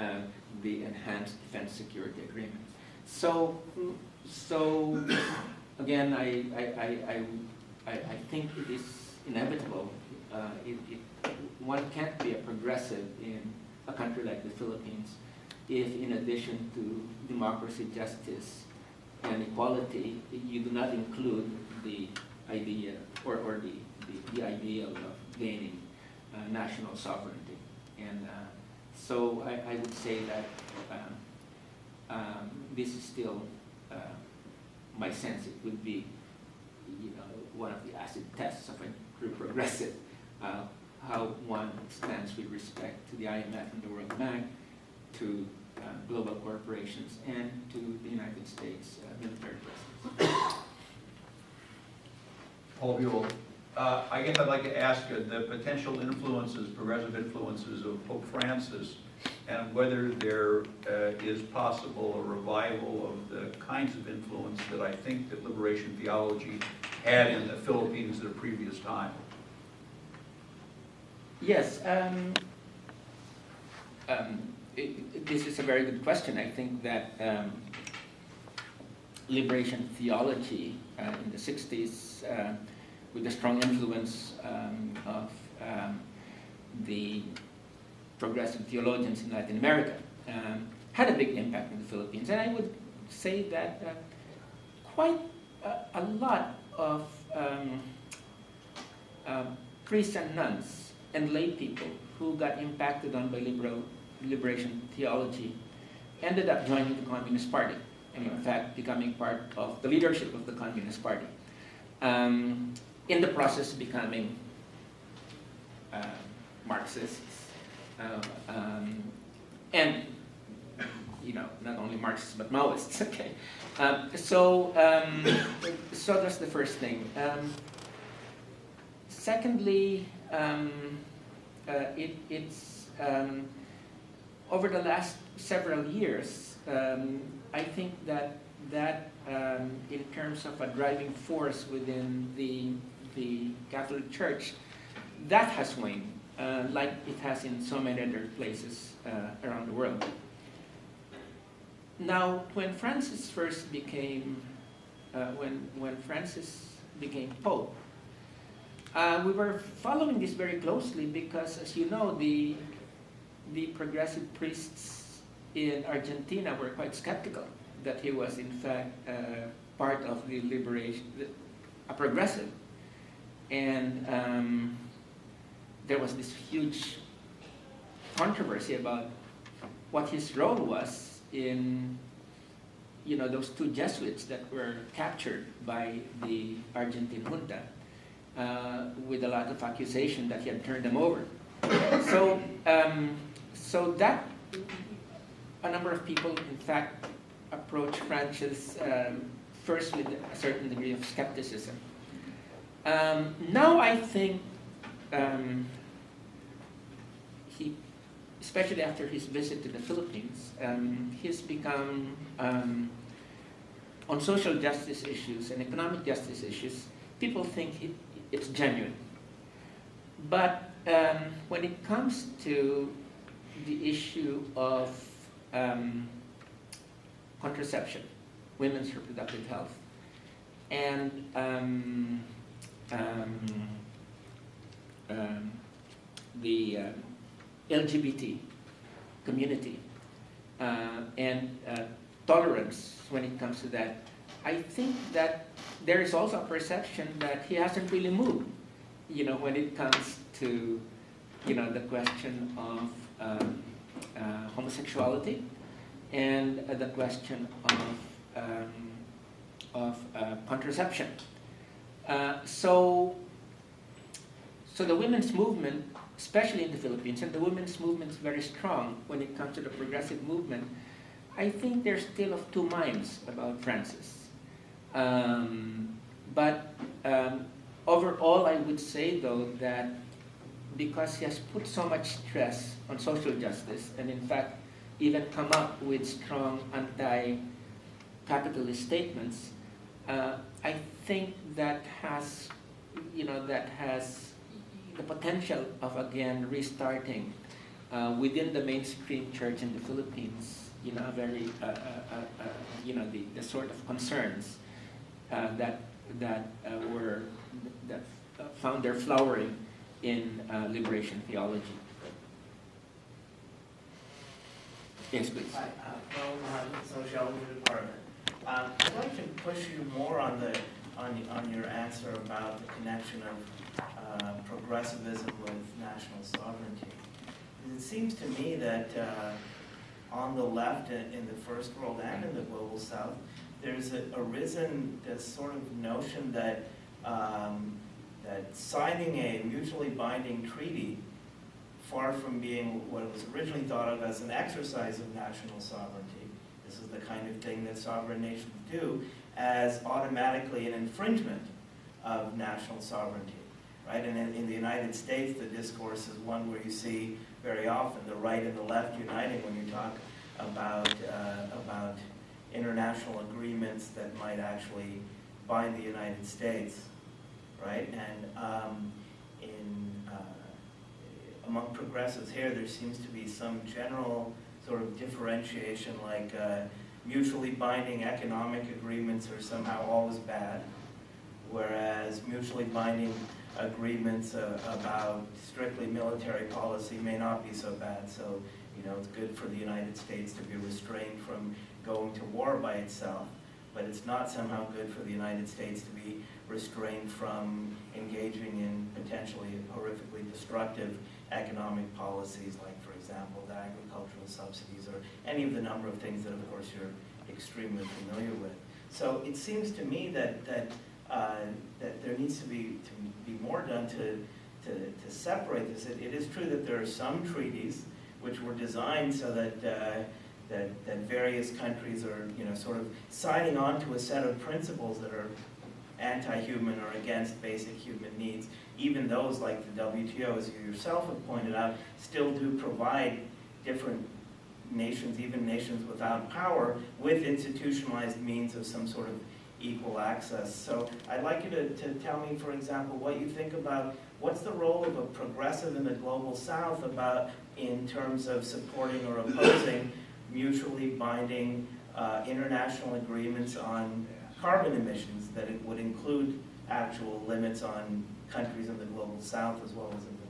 Uh, the Enhanced Defense Security Agreement. So, so [coughs] again, I, I, I, I, I think it is inevitable. Uh, it, it, one can't be a progressive in a country like the Philippines if in addition to democracy, justice, and equality, you do not include the idea or, or the, the, the ideal of gaining uh, national sovereignty. And uh, so I, I would say that um, um, this is still uh, my sense. It would be, you know, one of the acid tests of a true progressive, uh, how one stands with respect to the IMF and the World Bank, to uh, global corporations, and to the United States uh, military presence. Paul Buell, uh, I guess I'd like to ask the potential influences, progressive influences of Pope Francis, and whether there uh, is possible a revival of the kinds of influence that I think that liberation theology had in the Philippines at a previous time. Yes, um, um, it, this is a very good question. I think that um, liberation theology uh, in the 60s uh, with the strong influence um, of um, the progressive theologians in Latin America, um, had a big impact in the Philippines. And I would say that uh, quite a, a, lot of um, uh, priests and nuns and lay people who got impacted on by liberal, liberation theology ended up joining the Communist Party, and in fact becoming part of the leadership of the Communist Party. Um, in the process of becoming uh, Marxists, uh, um, and you know not only Marxists but Maoists. [laughs] Okay, um, so um, [coughs] so that's the first thing. Um, secondly, um, uh, it, it's um, over the last several years. I think that that in terms of a driving force within the the Catholic Church, that has waned, uh, like it has in so many other places uh, around the world. Now, when Francis first became, uh, when, when Francis became Pope, uh, we were following this very closely because, as you know, the, the progressive priests in Argentina were quite skeptical that he was, in fact, uh, part of the liberation, a progressive. And um, there was this huge controversy about what his role was in you know those two Jesuits that were captured by the Argentine junta uh, with a lot of accusation that he had turned them over. so um, so that a number of people in fact approached Francis um, first with a certain degree of skepticism um, now I think um, he, especially after his visit to the Philippines, um, he's become um, on social justice issues and economic justice issues. People think it, it's genuine, but um, when it comes to the issue of um, contraception, women's reproductive health, and um, um, um, the uh, LGBT community uh, and uh, tolerance when it comes to that, I think that there is also a perception that he hasn't really moved, you know, when it comes to, you know, the question of um, uh, homosexuality and uh, the question of, um, of uh, contraception. Uh, so, so the women's movement, especially in the Philippines, and the women's movement is very strong when it comes to the progressive movement. I think they're still of two minds about Francis. Um, but um, overall, I would say, though, that because he has put so much stress on social justice, and in fact, even come up with strong anti-capitalist statements, uh, I think that has, you know, that has the potential of again restarting uh, within the mainstream church in the Philippines, you know, very, uh, uh, uh, uh you know, the, the sort of concerns uh, that that were that found their flowering in liberation theology. Yes, please. Hi, uh, Sociology Department. Um, I'd like to push you more on the, on, on your answer about the connection of uh, progressivism with national sovereignty. It seems to me that uh, on the left in, in, the First World and in the Global South, there's a, arisen this sort of notion that, um, that signing a mutually binding treaty far from being what was originally thought of as an exercise of national sovereignty. This is the kind of thing that sovereign nations do as automatically an infringement of national sovereignty. Right? And in, in the United States, the discourse is one where you see very often the right and the left uniting when you talk about, uh, about international agreements that might actually bind the United States. Right? And um, in among progressives here, there seems to be some general sort of differentiation, like uh, mutually binding economic agreements are somehow always bad, whereas mutually binding agreements uh, about strictly military policy may not be so bad. So, you know, it's good for the United States to be restrained from going to war by itself, but it's not somehow good for the United States to be restrained from engaging in potentially horrifically destructive economic policies, like, for example, the agricultural subsidies, or any of the number of things that, of course, you're extremely familiar with. So it seems to me that, that, uh, that there needs to be, to be more done to, to, to separate this. It, it is true that there are some treaties which were designed so that, uh, that, that various countries are you know, sort of signing on to a set of principles that are anti-human or against basic human needs even those like the WTO, as you yourself have pointed out, still do provide different nations, even nations without power, with institutionalized means of some sort of equal access. So I'd like you to, to tell me, for example, what you think about what's the role of a progressive in the global south about in terms of supporting or opposing mutually binding uh, international agreements on carbon emissions that it would include actual limits on countries in the global south as well as in the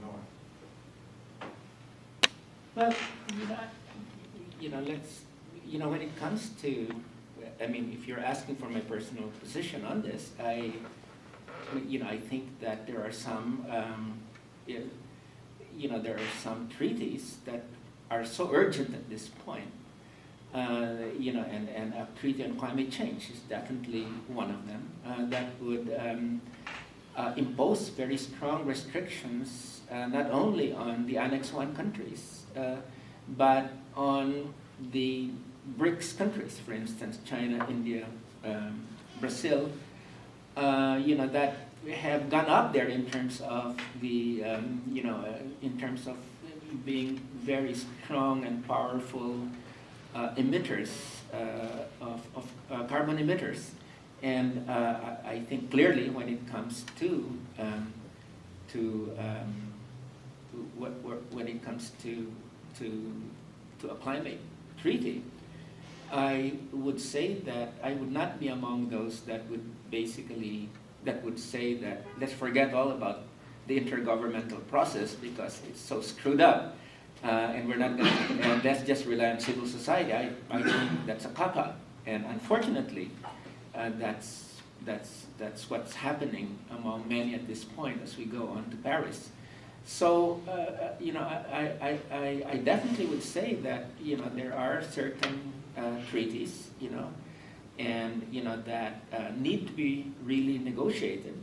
Well, north? you know, you know, let's, you know, when it comes to, I mean, if you're asking for my personal position on this, I, you know, I think that there are some, um, you know, there are some treaties that are so urgent at this point uh, you know, and, and a treaty on climate change is definitely one of them uh, that would um, uh, impose very strong restrictions uh, not only on the Annex 1 countries, uh, but on the BRICS countries, for instance, China, India, um, Brazil, uh, you know, that have gone up there in terms of the, um, you know, in terms of being very strong and powerful emitters of, of carbon emitters. And uh, I think clearly when it comes to um, to, um, what, what, when it comes to to to a climate treaty, I would say that I would not be among those that would basically, that would say that, let's forget all about the intergovernmental process because it's so screwed up. Uh, and we're not going to, and let's just rely on civil society. I, I think that's a cop out. And unfortunately, uh, that's, that's, that's what's happening among many at this point as we go on to Paris. So, uh, uh, you know, I, I, I, I definitely would say that, you know, there are certain uh, treaties, you know, and, you know, that uh, need to be really negotiated.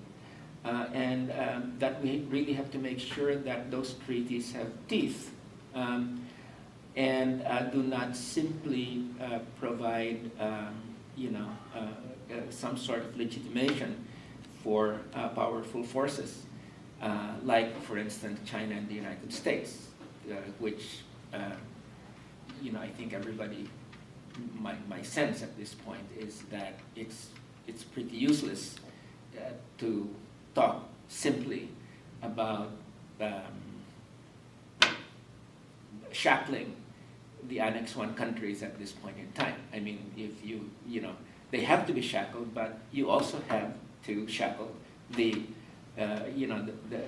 Uh, and um, that we really have to make sure that those treaties have teeth um, and uh, do not simply uh, provide, um, you know, uh, uh, some sort of legitimation for uh, powerful forces, like, for instance, China and the United States, which, you know, I think everybody, my, my sense at this point is that it's, it's pretty useless to talk simply about um, shackling the Annex 1 countries at this point in time. I mean, if you, you know, they have to be shackled, but you also have to shackle the, uh, you know, the, the,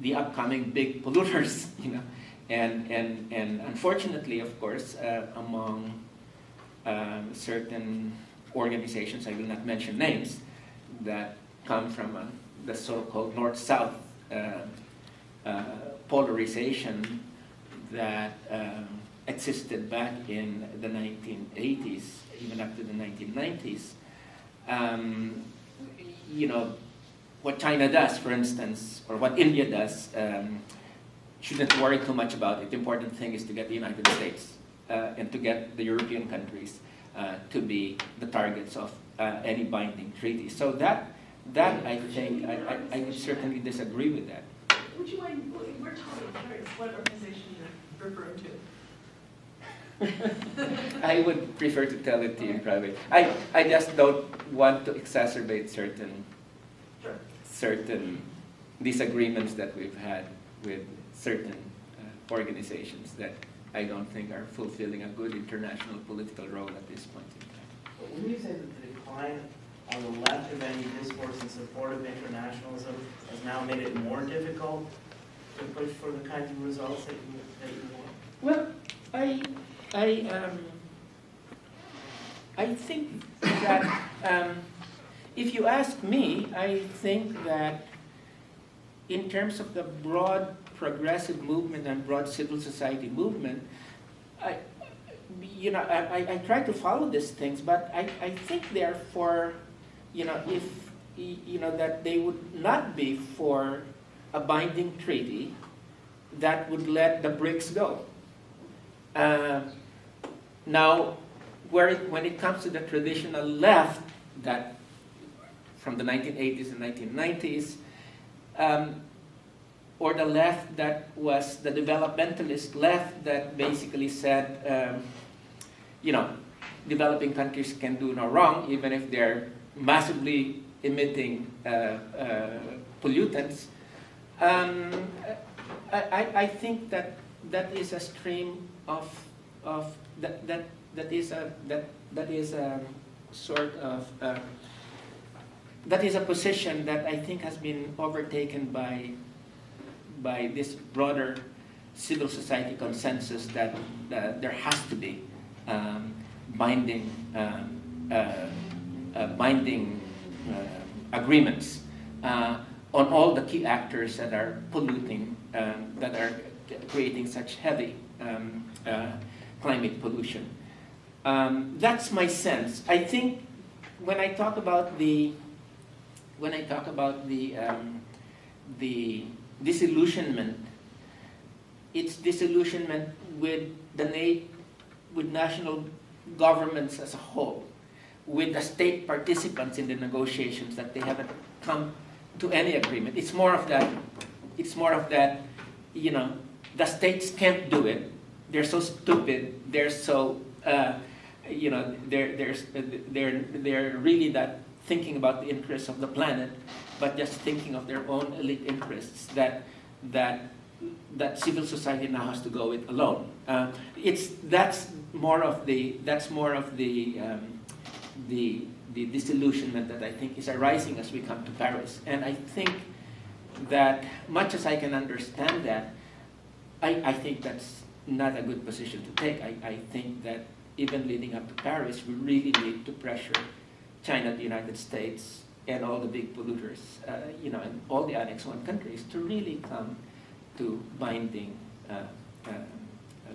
the upcoming big [laughs] polluters, you know. And, and, and unfortunately, of course, uh, among um, certain organizations, I will not mention names, that come from uh, the so-called North-South uh, uh, polarization that um, existed back in the 1980s, even up to the 1990s. Um, you know, what China does, for instance, or what India does, um, shouldn't worry too much about it. The important thing is to get the United States uh, and to get the European countries uh, to be the targets of uh, any binding treaty. So that, that I think, I, I, I would certainly disagree with that. Would you mind, we're curious what organization referring to. [laughs] I would prefer to tell it to you in private. I, I just don't want to exacerbate certain, Sure. certain disagreements that we've had with certain uh, organizations that I don't think are fulfilling a good international political role at this point in time. But wouldn't you say that the decline on the left of any discourse in support of internationalism has now made it more difficult to push for the kinds of results that you, that you want? Well, I, I, um, I think that, um, if you ask me, I think that in terms of the broad progressive movement and broad civil society movement, I, you know, I, I, try to follow these things, but I, I think they're for, you know, if, you know, that they would not be for a binding treaty that would let the BRICS go. Uh, now, it, when it comes to the traditional left, that from the 1980s and 1990s, um, or the left that was the developmentalist left that basically said, um, you know, developing countries can do no wrong, even if they're massively emitting uh, uh, pollutants. Um, I, I, think that that is a stream of, of that, that, that is a that, that is a sort of uh, that is a position that I think has been overtaken by by this broader civil society consensus that, that there has to be um, binding um, uh, uh, binding uh, agreements uh, on all the key actors that are polluting um, that are creating such heavy um, uh, climate pollution. Um, that's my sense. I think when I talk about the when I talk about the um, the disillusionment, it's disillusionment with the na- with national governments as a whole, with the state participants in the negotiations that they haven't come to any agreement. It's more of that. It's more of that. You know, the states can't do it. They're so stupid. They're so. Uh, you know, they're, they're, they're, they're really that thinking about the interests of the planet, but just thinking of their own elite interests that, that, that civil society now has to go it alone. Uh, it's, that's, more of the that's more of the um, the the disillusionment that I think is arising as we come to Paris. And I think that much as I can understand that, I, I think that's not a good position to take. I, I think that even leading up to Paris, we really need to pressure China, the United States, and all the big polluters, uh, you know, and all the Annex 1 countries to really come to binding uh, uh,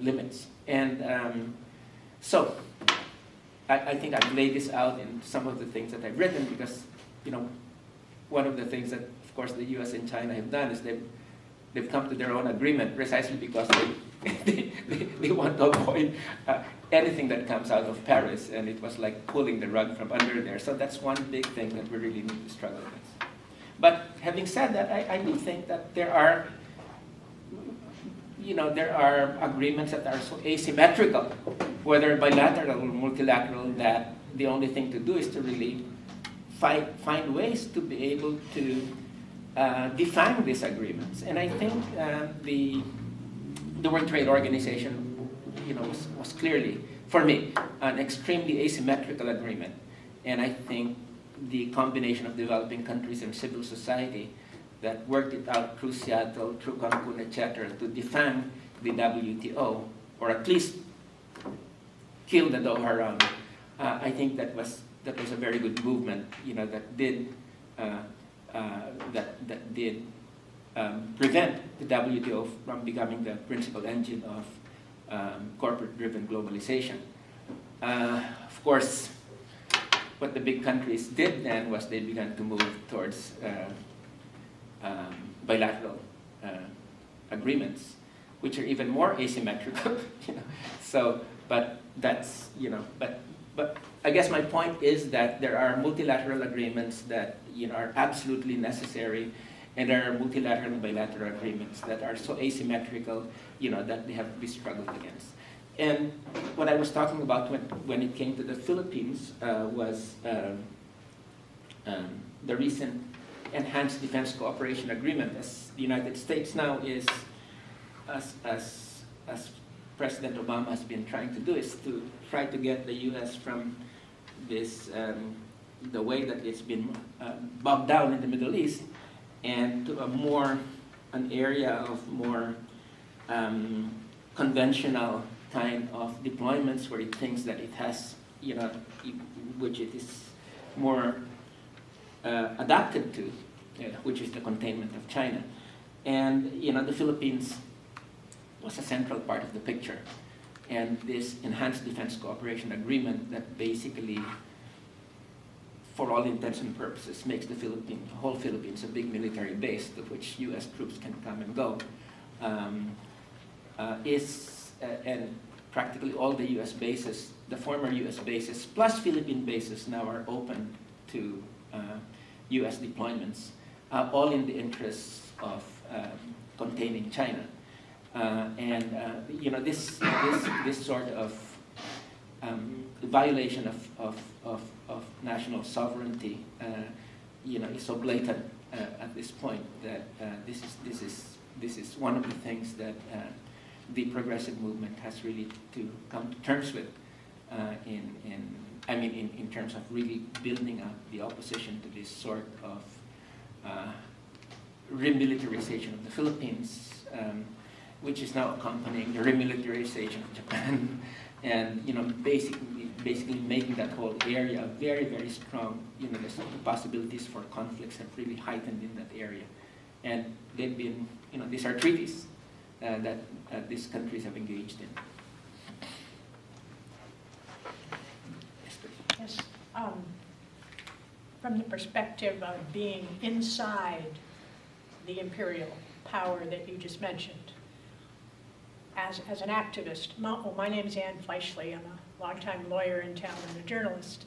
limits. And um, so I, I, think I've laid this out in some of the things that I've written because, you know, one of the things that, course, the U.S. and China have done is they've, they've come to their own agreement precisely because [laughs] they, they, they, want to avoid uh, anything that comes out of Paris, and it was like pulling the rug from under there. So that's one big thing that we really need to struggle with. But having said that, I, I do think that there are you know, there are agreements that are so asymmetrical, whether bilateral or multilateral, that the only thing to do is to really find, find ways to be able to uh, define these agreements. And I think uh, the, the World Trade Organization, you know, was, was clearly, for me, an extremely asymmetrical agreement. And I think the combination of developing countries and civil society that worked it out through Seattle, through Cancun, etc., to defang the WTO, or at least kill the Doha round. Uh, I think that was that was a very good movement. You know that did uh, that that did um, prevent the WTO from becoming the principal engine of um, corporate-driven globalization. Uh, of course, what the big countries did then was they began to move towards uh, um, bilateral uh, agreements, which are even more asymmetrical. [laughs] you know? So, but that's you know, but but I guess my point is that there are multilateral agreements that you know are absolutely necessary, and there are multilateral and bilateral agreements that are so asymmetrical, you know, that they have to be struggled against. And what I was talking about when, when it came to the Philippines uh, was um, um, the recent enhanced defense cooperation agreement, as the United States now is, as, as, as President Obama has been trying to do, is to try to get the U.S. from this, um, the way that it's been uh, bogged down in the Middle East, and to a more, an area of more um, conventional kind of deployments where it thinks that it has, you know, which it is more uh, adapted to, which is the containment of China. And you know, the Philippines was a central part of the picture. And this enhanced defense cooperation agreement that basically, for all intents and purposes, makes the Philippines, whole Philippines a big military base to which U.S. troops can come and go, um, uh, is, uh, and practically all the U.S. bases, the former U.S. bases, plus Philippine bases now are open to uh, US deployments, uh, all in the interests of um, containing China. Uh, and uh, you know this, this, this sort of um, violation of, of, of, of, national sovereignty uh, you know, is so blatant uh, at this point that this, is, this, is, this is one of the things that the progressive movement has really to come to terms with in, in I mean, in, in terms of really building up the opposition to this sort of uh, remilitarization of the Philippines, um, which is now accompanying the remilitarization of Japan, [laughs] and you know, basically, basically making that whole area very, very strong. You know, the possibilities for conflicts have really heightened in that area, and they've been, you know, these are treaties uh, that uh, these countries have engaged in. Yes. Um, from the perspective of being inside the imperial power that you just mentioned, as, as an activist, my, well, my name is Ann Fleishley. I'm a longtime lawyer in town and a journalist.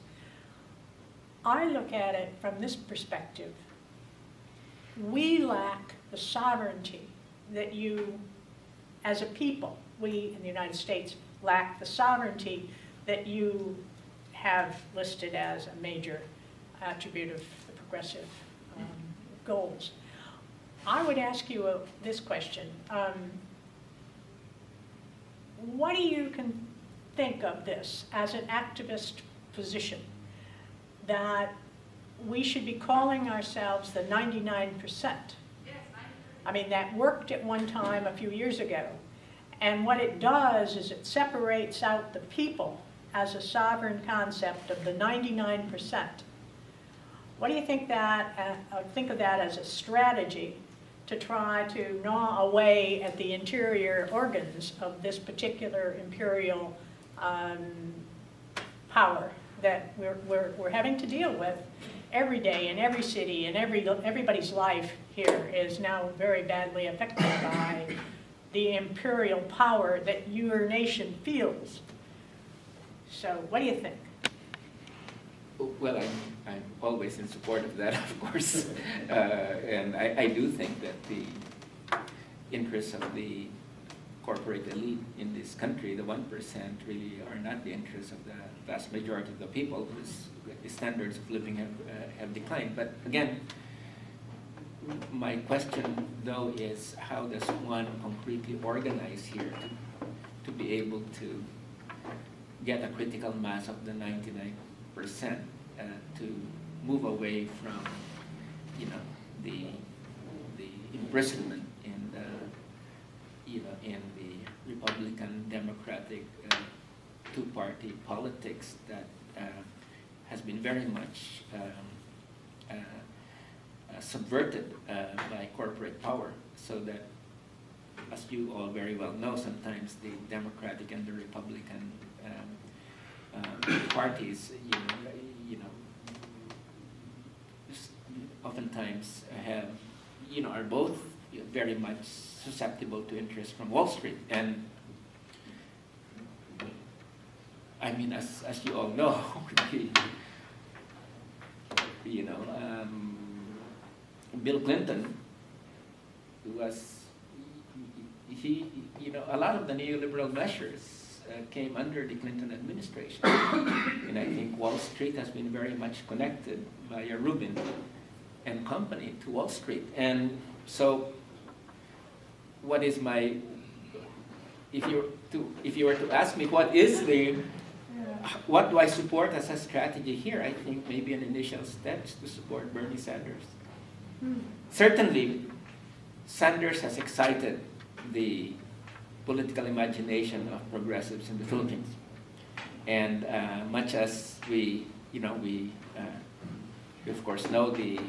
I look at it from this perspective. We lack the sovereignty that you, as a people, we in the United States lack the sovereignty that you have listed as a major attribute of the progressive um, goals. I would ask you uh, this question. Um, what do you con think of this as an activist position, that we should be calling ourselves the 99%. I mean, that worked at one time a few years ago. And what it does is it separates out the people as a sovereign concept of the 99%. What do you think that, uh, uh, think of that as a strategy to try to gnaw away at the interior organs of this particular imperial um, power that we're, we're, we're having to deal with every day in every city and every, everybody's life here is now very badly affected by the imperial power that your nation feels. So what do you think? Well, I'm, I'm always in support of that, [laughs] of course. Uh, and I, I do think that the interests of the corporate elite in this country, the 1%, really are not the interests of the vast majority of the people whose standards of living have, uh, have declined. But again, my question though is how does one concretely organize here to, to be able to get a critical mass of the 99 percent uh, to move away from, you know, the the imprisonment in the, you know, in the Republican Democratic uh, two-party politics that uh, has been very much um, uh, uh, subverted by corporate power, so that, as you all very well know, sometimes the Democratic and the Republican um, parties, you know, you know, oftentimes have, you know, are both very much susceptible to interest from Wall Street. And I mean, as, as you all know, [laughs] you know, um, Bill Clinton was, he, you know, a lot of the neoliberal measures Uh, came under the Clinton administration. [coughs] and I think Wall Street has been very much connected via Rubin and company to Wall Street. And so, what is my, if you, to, if you were to ask me what is the, what do I support as a strategy here, I think maybe an initial step is to support Bernie Sanders. Hmm. Certainly, Sanders has excited the political imagination of progressives in the Philippines. And uh, much as we, you know, we, uh, we of course know the,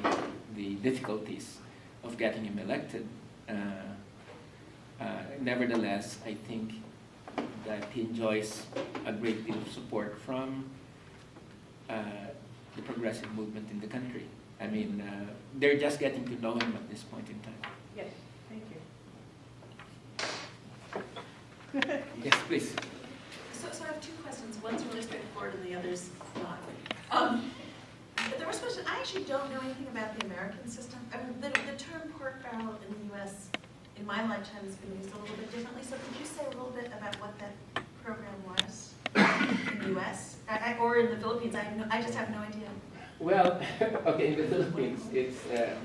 the difficulties of getting him elected, uh, uh, nevertheless, I think that he enjoys a great deal of support from uh, the progressive movement in the country. I mean, they're just getting to know him at this point in time. Yes, thank you. [laughs] Yes, please. So, so I have two questions. One's really straightforward and the other's not. Um, but the first question, I actually don't know anything about the American system. I mean, the, the term pork barrel in the U.S. in my lifetime has been used a little bit differently. So could you say a little bit about what that program was in the U.S. I, I, or in the Philippines? I no, I just have no idea. Well, [laughs] okay, in the Philippines, it's, um,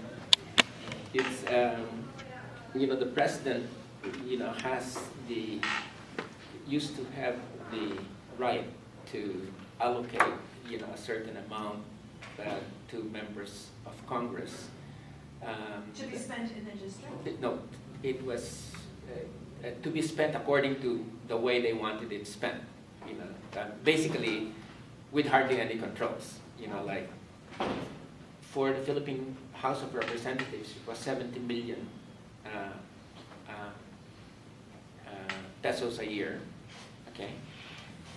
it's, um, you know, the president, you know, has the, used to have the right to allocate, you know, a certain amount uh, to members of Congress. Um, To be spent in the district? No, it was uh, uh, to be spent according to the way they wanted it spent. You know, uh, basically, with hardly any controls. You know, like for the Philippine House of Representatives, it was 70 million uh, pesos a year. Okay,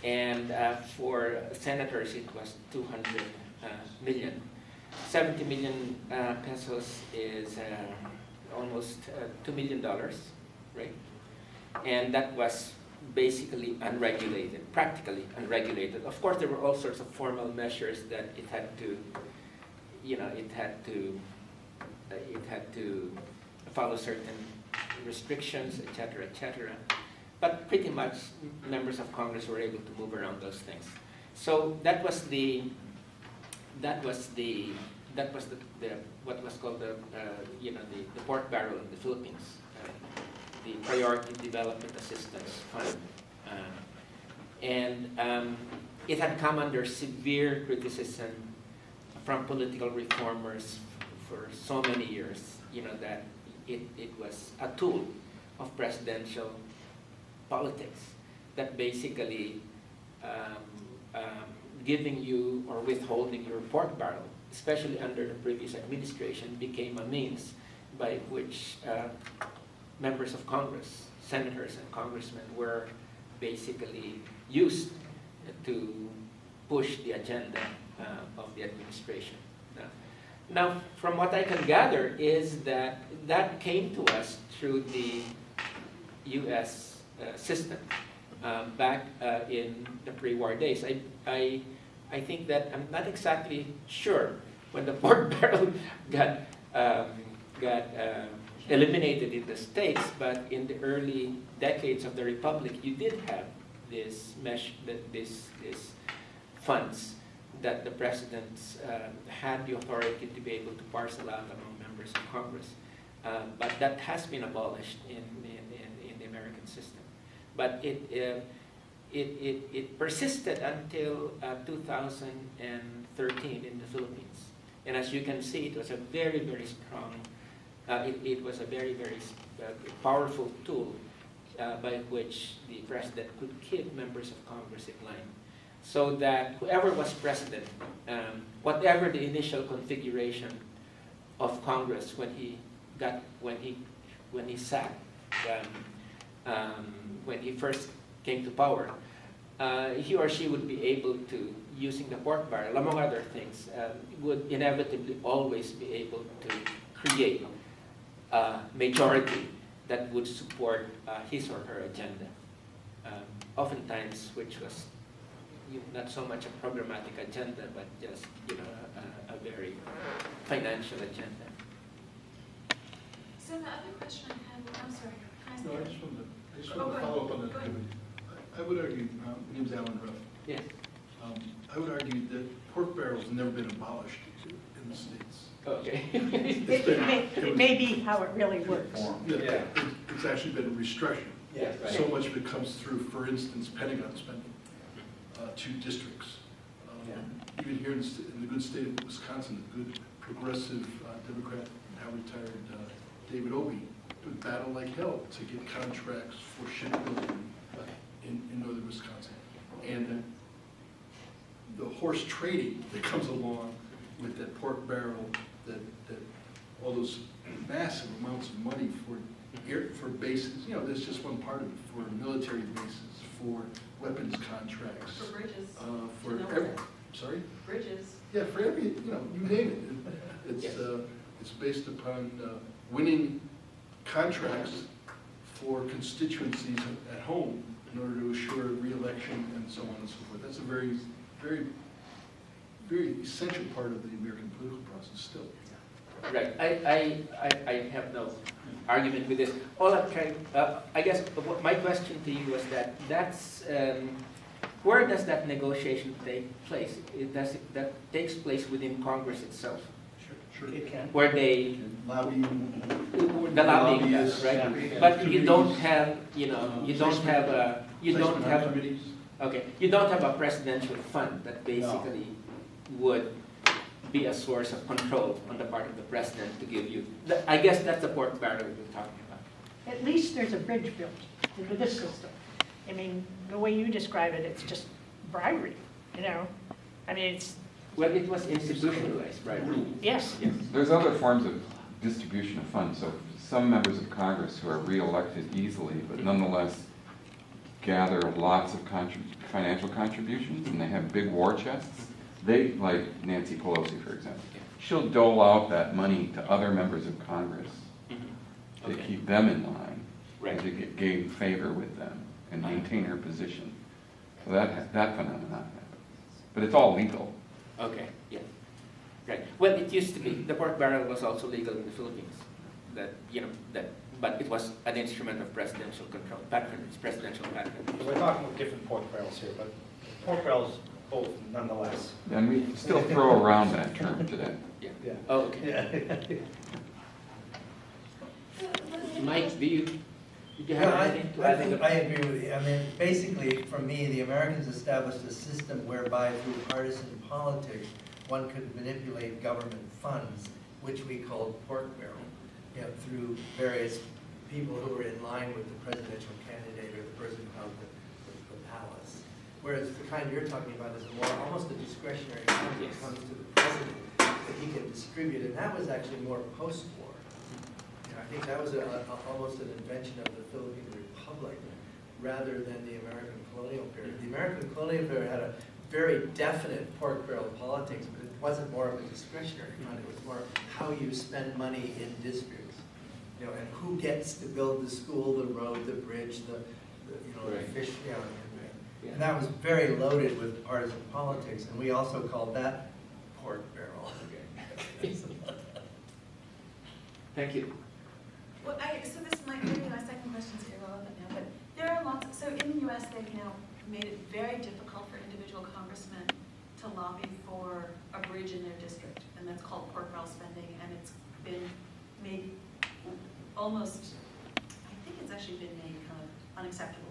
and uh, for senators, it was 200 uh, million. 70 million uh, pesos is uh, almost uh, $2 million, right? And that was basically unregulated, practically unregulated. Of course, there were all sorts of formal measures that it had to, you know, it had to, uh, it had to follow certain restrictions, et cetera, et cetera. But pretty much members of Congress were able to move around those things. So that was the, that was the, that was the, the what was called the, uh, you know, the, the pork barrel in the Philippines, uh, the Priority Development Assistance Fund. Uh, And um, it had come under severe criticism from political reformers for so many years, you know, that it, it was a tool of presidential politics that basically um, um, giving you or withholding your pork barrel, especially under the previous administration, became a means by which uh, members of Congress, senators and congressmen were basically used to push the agenda uh, of the administration. Now, now, from what I can gather is that that came to us through the U.S. Uh, system uh, back uh, in the pre-war days. I, I, I think that I'm not exactly sure when the [laughs] pork barrel got, um, got uh, eliminated in the States, but in the early decades of the Republic, you did have this mesh, this, this funds that the presidents um, had the authority to be able to parcel out among members of Congress. But that has been abolished in, in, in, in the American system. But it, uh, it, it, it persisted until uh, 2013 in the Philippines. And as you can see, it was a very, very strong, uh, it, it was a very, very uh, powerful tool uh, by which the president could keep members of Congress in line. So that whoever was president, um, whatever the initial configuration of Congress when he got, when he, when he sat, um, um, when he first came to power, uh, he or she would be able to, using the pork barrel, among other things, um, would inevitably always be able to create a majority that would support uh, his or her agenda. Um, oftentimes, which was you- not so much a programmatic agenda, but just you know a, a very financial agenda. So the other question I had, I'm sorry, can I say No, I it? Just wanted, to- I Oh, to go ahead. follow up on that. Go ahead. I I would argue, uh, my name's Alan Ruff. Yes. Um, I would argue that pork barrel's never been abolished in the States. Okay. It, [laughs] it may, it may be how it really works. Yeah, it- It's actually been restructured. Yes, right. So much of it comes through, for instance, Pentagon spending uh, to districts. Um, Even here in the st- in the good state of Wisconsin, the good progressive uh, Democrat, now retired uh, David Obey, would battle like hell to get contracts for shipbuilding in, in northern Wisconsin. And the, the horse trading [laughs] that comes along with that pork barrel, that, that, all those massive amounts of money for air, for bases, you know, that's just one part of it, for military bases, for weapons contracts, For bridges, uh, for No. every, sorry? bridges. Yeah, for every, you know, you name it. It's, Yes. uh, it's based upon uh, winning contracts for constituencies at home in order to assure reelection and so on and so forth. That's a very, very, very essential part of the American political process still. Right, I, I, I, I have no argument with this. All I'm trying, uh, I guess, my question to you was that, that's, um, where does that negotiation take place? It does, that takes place within Congress itself. It can. where they, Lobbying. the lobbying Lobbyists, does, right? yeah. But you don't have, you know, Um, you don't have a, you don't Placement on have, committees. okay, you don't have a presidential fund that basically would be a source of control on the part of the president to give you, th- I guess that's the pork barrel we're talking about. At least there's a bridge built into this system. I mean, the way you describe it, it's just bribery, you know? I mean, it's, Well, it was institutionalized, right? yes, Yes. There's other forms of distribution of funds, so some members of Congress who are reelected easily, but nonetheless gather lots of contrib- financial contributions, and they have big war chests. They, like Nancy Pelosi, for example, she'll dole out that money to other members of Congress Mhm. to Okay. keep them in line, Right. and to get- gain favor with them and maintain her position. So that, that phenomenon happens. But it's all legal. Okay, yeah. Right. Well, it used to be, the pork barrel was also legal in the Philippines. That, you know, that, but it was an instrument of presidential control, patronage, presidential patronage. We're talking about different pork barrels here, but pork barrels both nonetheless. And we still throw around that term today. Yeah. Yeah. Oh, okay. [laughs] Yeah. Mike, do you, Did you Yeah, have I, anything to I add? to think, I agree with you. I mean, basically, for me, the Americans established a system whereby through partisan politics, one could manipulate government funds, which we called pork barrel, you know, through various people who were in line with the presidential candidate or the person who held the, the- the palace. Whereas the kind you're talking about is more, almost a discretionary fund that comes to the president that he can distribute, and that was actually more post-war. You know, I think that was a, a- almost an invention of the Philippine Republic rather than the American colonial period. The American colonial period had a very definite pork barrel politics, but it wasn't more of a discretionary fund. It was more how you spend money in districts. You know, and who gets to build the school, the road, the bridge, the, the, you know, the Right. fish, you know, Yeah. and that was very loaded with partisan politics, and we also called that pork barrel. [laughs] Thank you. Well, I, so this might, be my second question's irrelevant now, but there are lots, so in the US, they've now made it very difficult for individual congressmen to lobby for a bridge in their district, and that's called pork barrel spending, and it's been made almost, I think it's actually been made kind of unacceptable.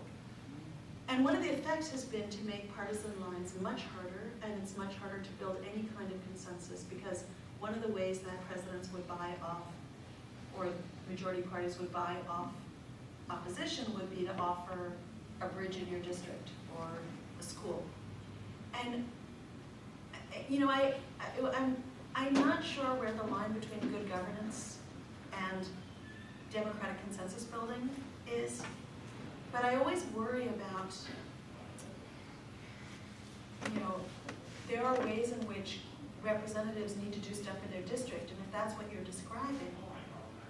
And one of the effects has been to make partisan lines much harder, and it's much harder to build any kind of consensus, because one of the ways that presidents would buy off or majority parties would buy off opposition would be to offer a bridge in your district or a school. And, you know, I, I- I'm, I'm not sure where the line between good governance and democratic consensus building is, but I always worry about, you know, there are ways in which representatives need to do stuff in their district, and if that's what you're describing,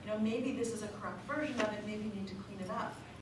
know, maybe this is a corrupt version of it, maybe you need to clean it up.